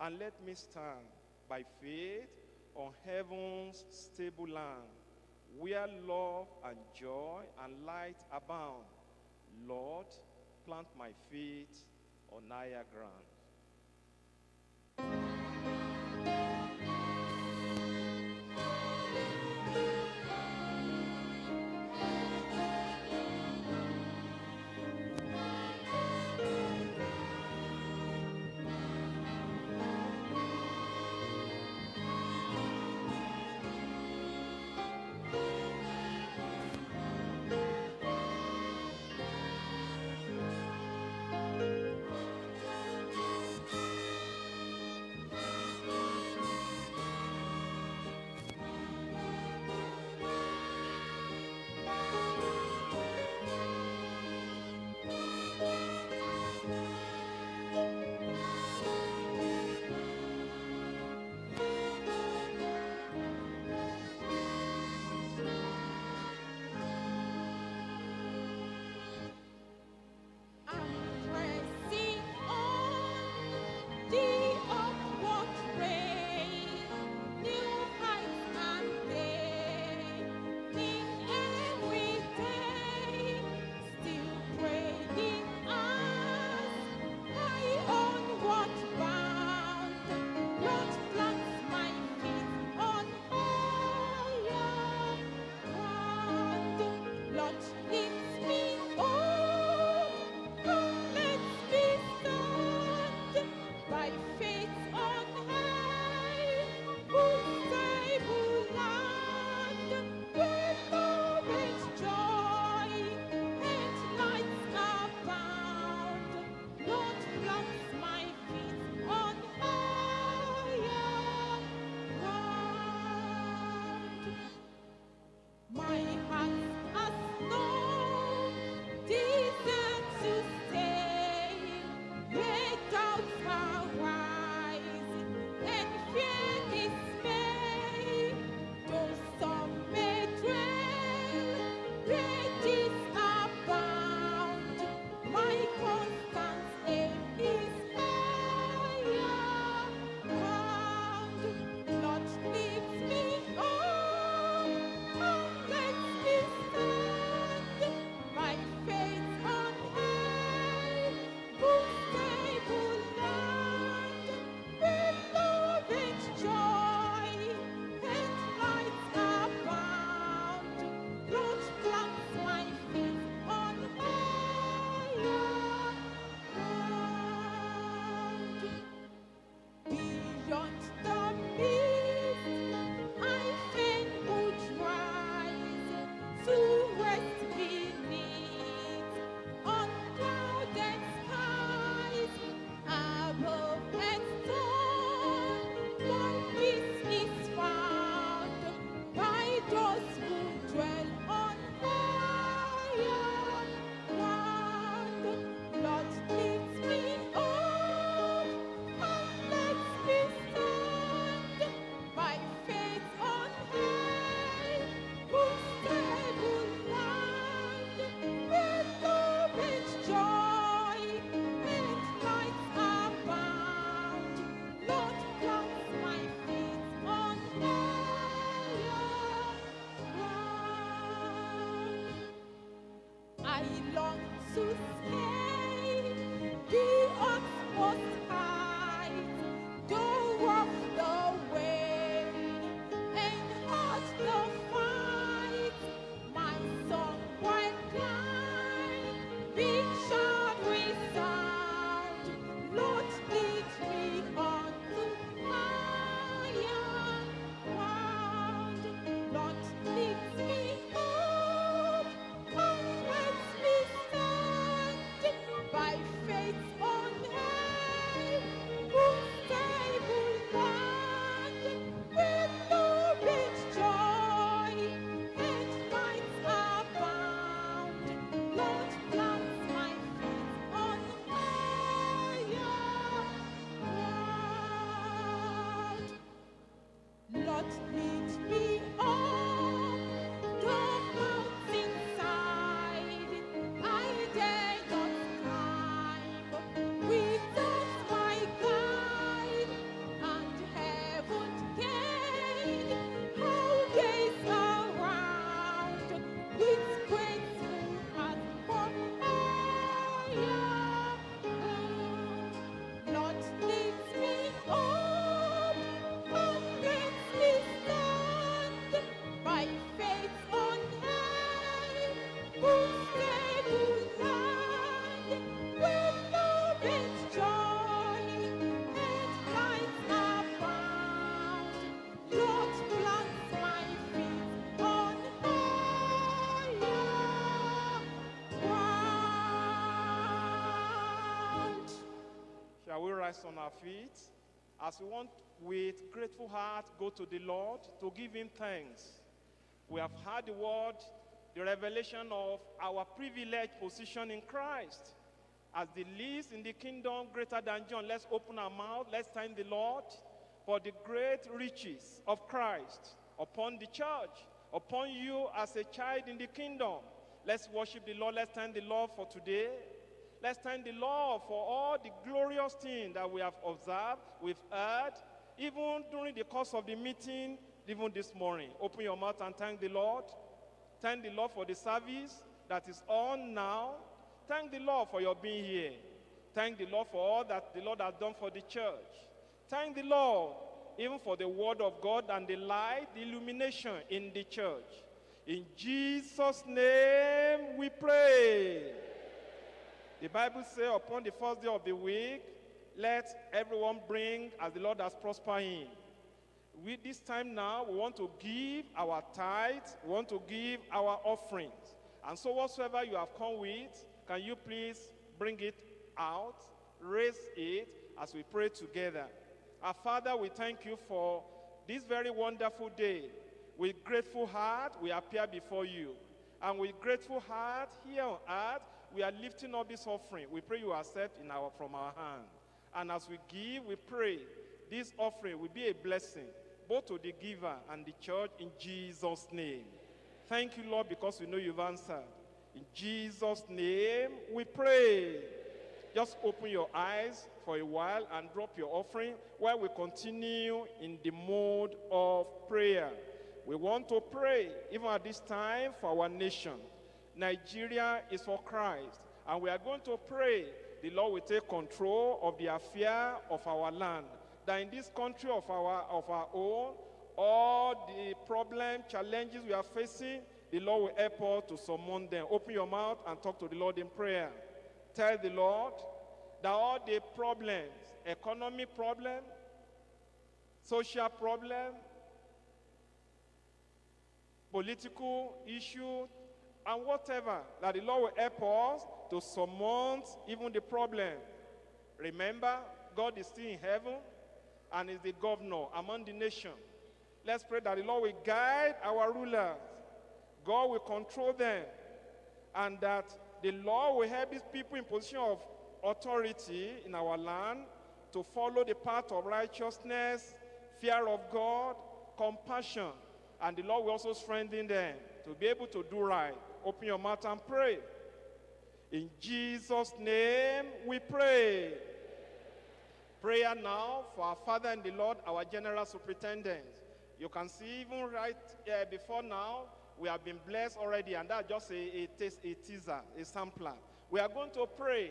and let me stand by faith on heaven's stable land, where love and joy and light abound. Lord, plant my feet on higher ground. Thank rise on our feet as we want with grateful heart go to the Lord to give him thanks. We have heard the word, the revelation of our privileged position in Christ. As the least in the kingdom greater than John, let's open our mouth, let's thank the Lord for the great riches of Christ upon the church, upon you as a child in the kingdom. Let's worship the Lord. Let's thank the Lord for today. Let's thank the Lord for all the glorious things that we have observed, we've heard, even during the course of the meeting, even this morning. Open your mouth and thank the Lord. Thank the Lord for the service that is on now. Thank the Lord for your being here. Thank the Lord for all that the Lord has done for the church. Thank the Lord even for the word of God and the light, the illumination in the church. In Jesus' name we pray. The Bible says, upon the first day of the week, let everyone bring as the Lord has prospered him. We, this time now, we want to give our tithes, we want to give our offerings. And so, whatsoever you have come with, can you please bring it out, raise it as we pray together. Our Father, we thank you for this very wonderful day. With grateful heart, we appear before you. And with grateful heart, here on earth, we are lifting up this offering. We pray you accept in our, from our hand. And as we give, we pray this offering will be a blessing both to the giver and the church in Jesus' name. Thank you, Lord, because we know you've answered. In Jesus' name, we pray. Just open your eyes for a while and drop your offering while we continue in the mode of prayer. We want to pray, even at this time, for our nation. Nigeria is for Christ, and we are going to pray the Lord will take control of the affair of our land. That in this country of our, of our own, all the problem, challenges we are facing, the Lord will help us to surmount them. Open your mouth and talk to the Lord in prayer. Tell the Lord that all the problems, economic problem, social problem, political issues, and whatever, that the Lord will help us to surmount even the problem. Remember, God is still in heaven and is the governor among the nation. Let's pray that the Lord will guide our rulers. God will control them. And that the Lord will help these people in position of authority in our land to follow the path of righteousness, fear of God, compassion. And the Lord will also strengthen them to be able to do right. Open your mouth and pray. In Jesus' name we pray. Prayer now for our Father and the Lord, our General Superintendent. You can see even right before now, we have been blessed already, and that's just a, a, a teaser, a sampler. We are going to pray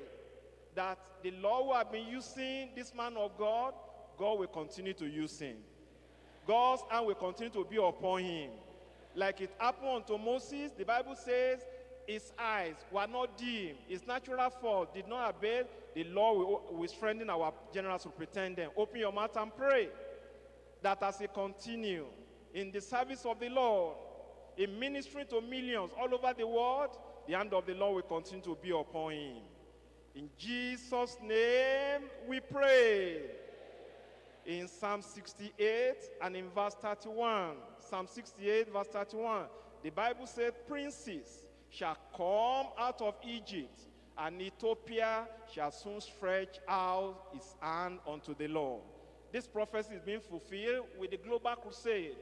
that the Lord who have been using this man of God, God will continue to use him. God's hand will continue to be upon him. Like it happened to Moses, the Bible says his eyes were not dim, his natural force did not avail. The Lord will, will strengthen our general superintendent. Open your mouth and pray that as he continue in the service of the Lord, in ministering to millions all over the world, the hand of the Lord will continue to be upon him. In Jesus' name we pray. In Psalm 68 and in verse 31, Psalm 68, verse 31, the Bible said, Princes shall come out of Egypt, and Ethiopia shall soon stretch out its hand unto the Lord. This prophecy is being fulfilled with the global crusade.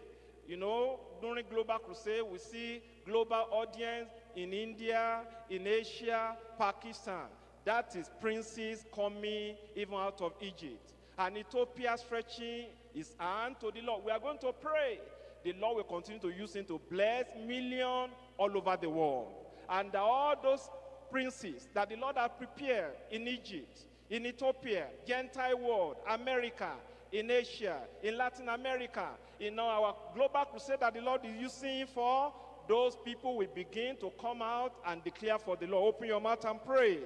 You know, during global crusade, we see global audience in India, in Asia, Pakistan. That is princes coming even out of Egypt. And Ethiopia stretching his hand to the Lord. We are going to pray. The Lord will continue to use him to bless millions all over the world. And all those princes that the Lord has prepared in Egypt, in Ethiopia, Gentile world, America, in Asia, in Latin America, in our global crusade that the Lord is using for, those people will begin to come out and declare for the Lord. Open your mouth and pray.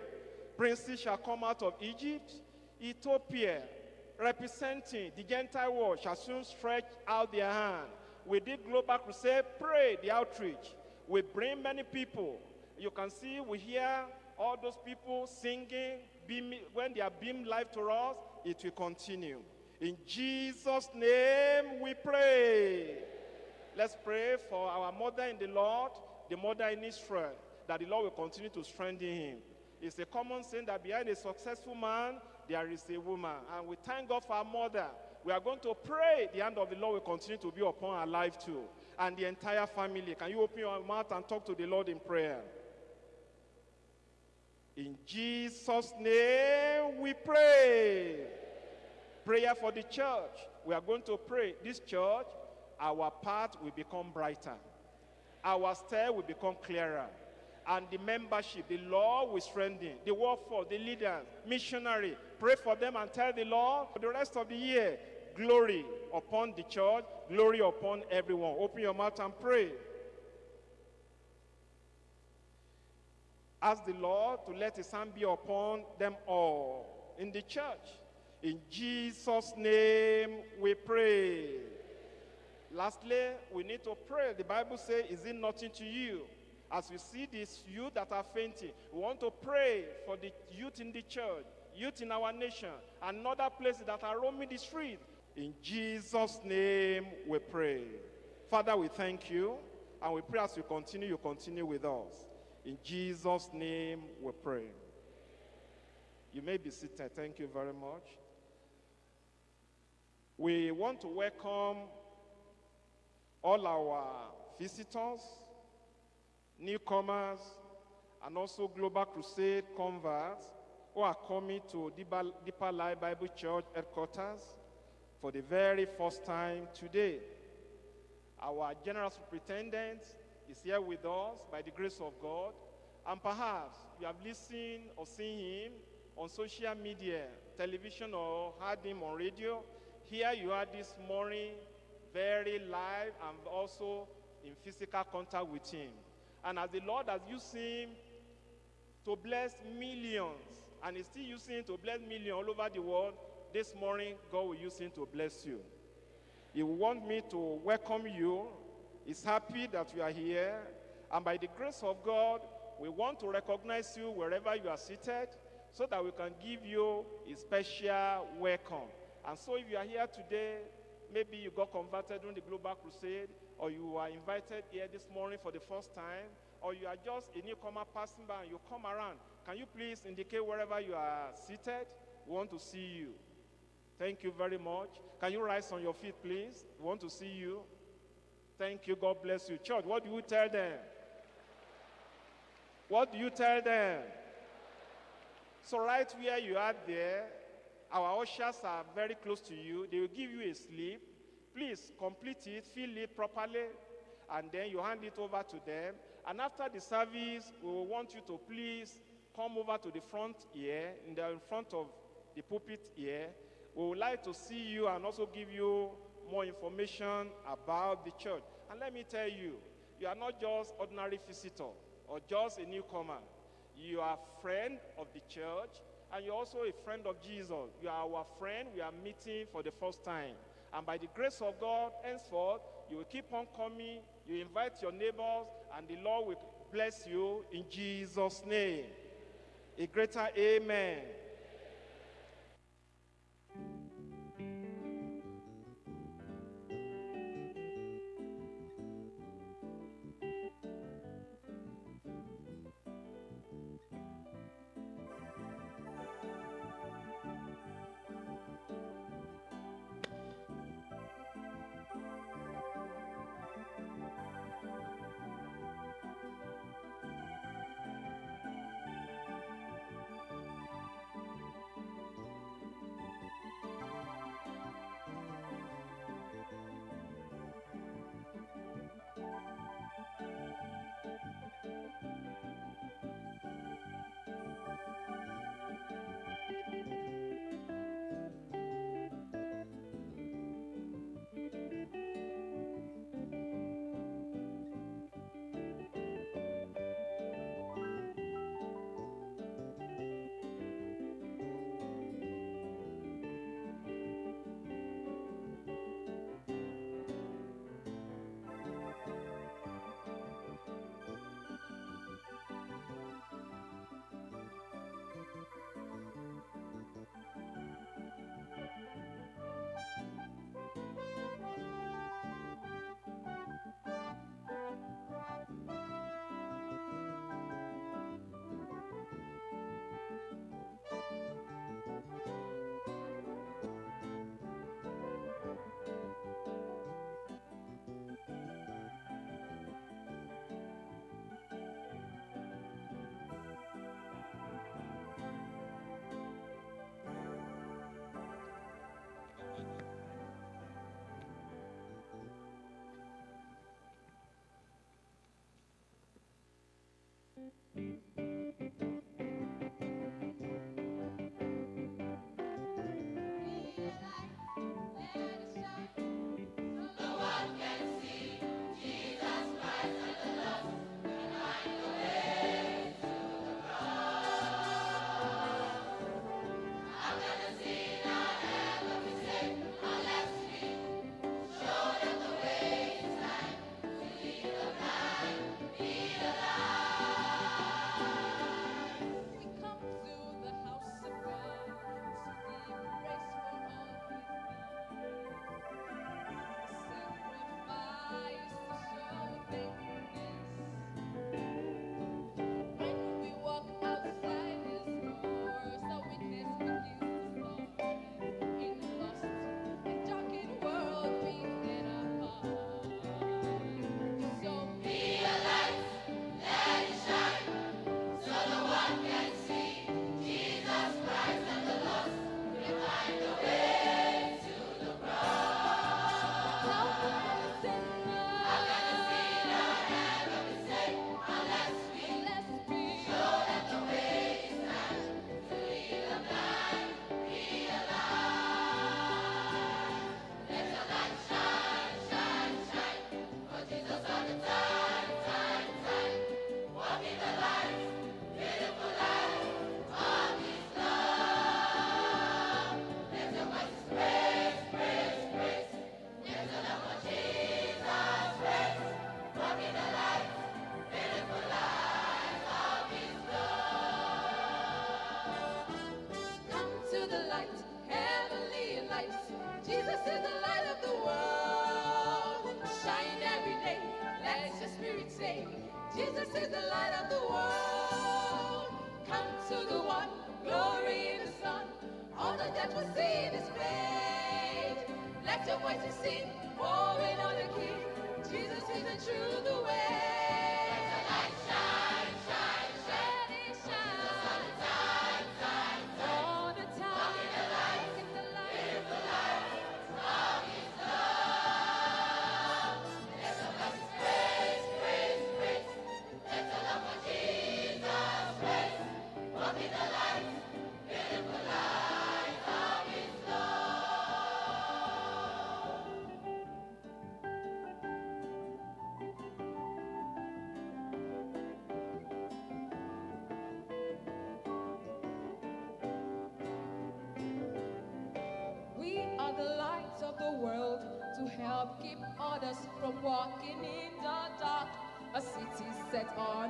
Princes shall come out of Egypt, Ethiopia, representing the Gentile world, shall soon stretch out their hand. With did global crusade, pray the outreach. We bring many people. You can see, we hear all those people singing, when they are beamed life to us, it will continue. In Jesus' name we pray. Let's pray for our mother in the Lord, the mother in Israel, that the Lord will continue to strengthen him. It's a common saying that behind a successful man, there is a woman. And we thank God for our mother. We are going to pray the hand of the Lord will continue to be upon our life too. And the entire family. Can you open your mouth and talk to the Lord in prayer? In Jesus' name we pray. Prayer for the church. We are going to pray. This church, our path will become brighter. Our stair will become clearer. And the membership, the law will strengthen. The workforce, the leaders, missionary. Pray for them and tell the Lord for the rest of the year. Glory upon the church, glory upon everyone. Open your mouth and pray. Ask the Lord to let his hand be upon them all in the church. In Jesus' name we pray. Lastly, we need to pray. The Bible says, Is it nothing to you? As we see these youth that are fainting, we want to pray for the youth in the church, youth in our nation, and other places that are roaming the street. In Jesus' name we pray. Father, we thank you, and we pray as you continue, you continue with us. In Jesus' name we pray. You may be seated. Thank you very much. We want to welcome all our visitors, newcomers, and also Global Crusade converts who are coming to Deeper, Life Bible Church headquarters for the very first time today. Our General Superintendent is here with us by the grace of God, and perhaps you have listened or seen him on social media, television, or heard him on radio. Here you are this morning, very live and also in physical contact with him. And as the Lord has used him to bless millions, and he's still using him to bless millions all over the world, this morning God will use him to bless you. He want me to welcome you. He's happy that you are here. And by the grace of God, we want to recognize you wherever you are seated so that we can give you a special welcome. And so if you are here today, maybe you got converted during the Global Crusade, or you are invited here this morning for the first time, or you are just a newcomer passing by and you come around, can you please indicate wherever you are seated? We want to see you. Thank you very much. Can you rise on your feet, please? We want to see you. Thank you. God bless you. Church, what do you tell them? What do you tell them? So, right where you are there, our ushers are very close to you. They will give you a slip. Please complete it, fill it properly, and then you hand it over to them. And after the service, we will want you to please come over to the front here, in the in front of the pulpit here. We would like to see you and also give you more information about the church. And let me tell you, you are not just ordinary visitor or just a newcomer. You are friend of the church and you're also a friend of Jesus. You are our friend. We are meeting for the first time. And by the grace of God, henceforth, you will keep on coming. You invite your neighbors, and the Lord will bless you in Jesus' name. A greater amen. Thank you. what you see, pouring on the key. Jesus, is the truth, the way. on.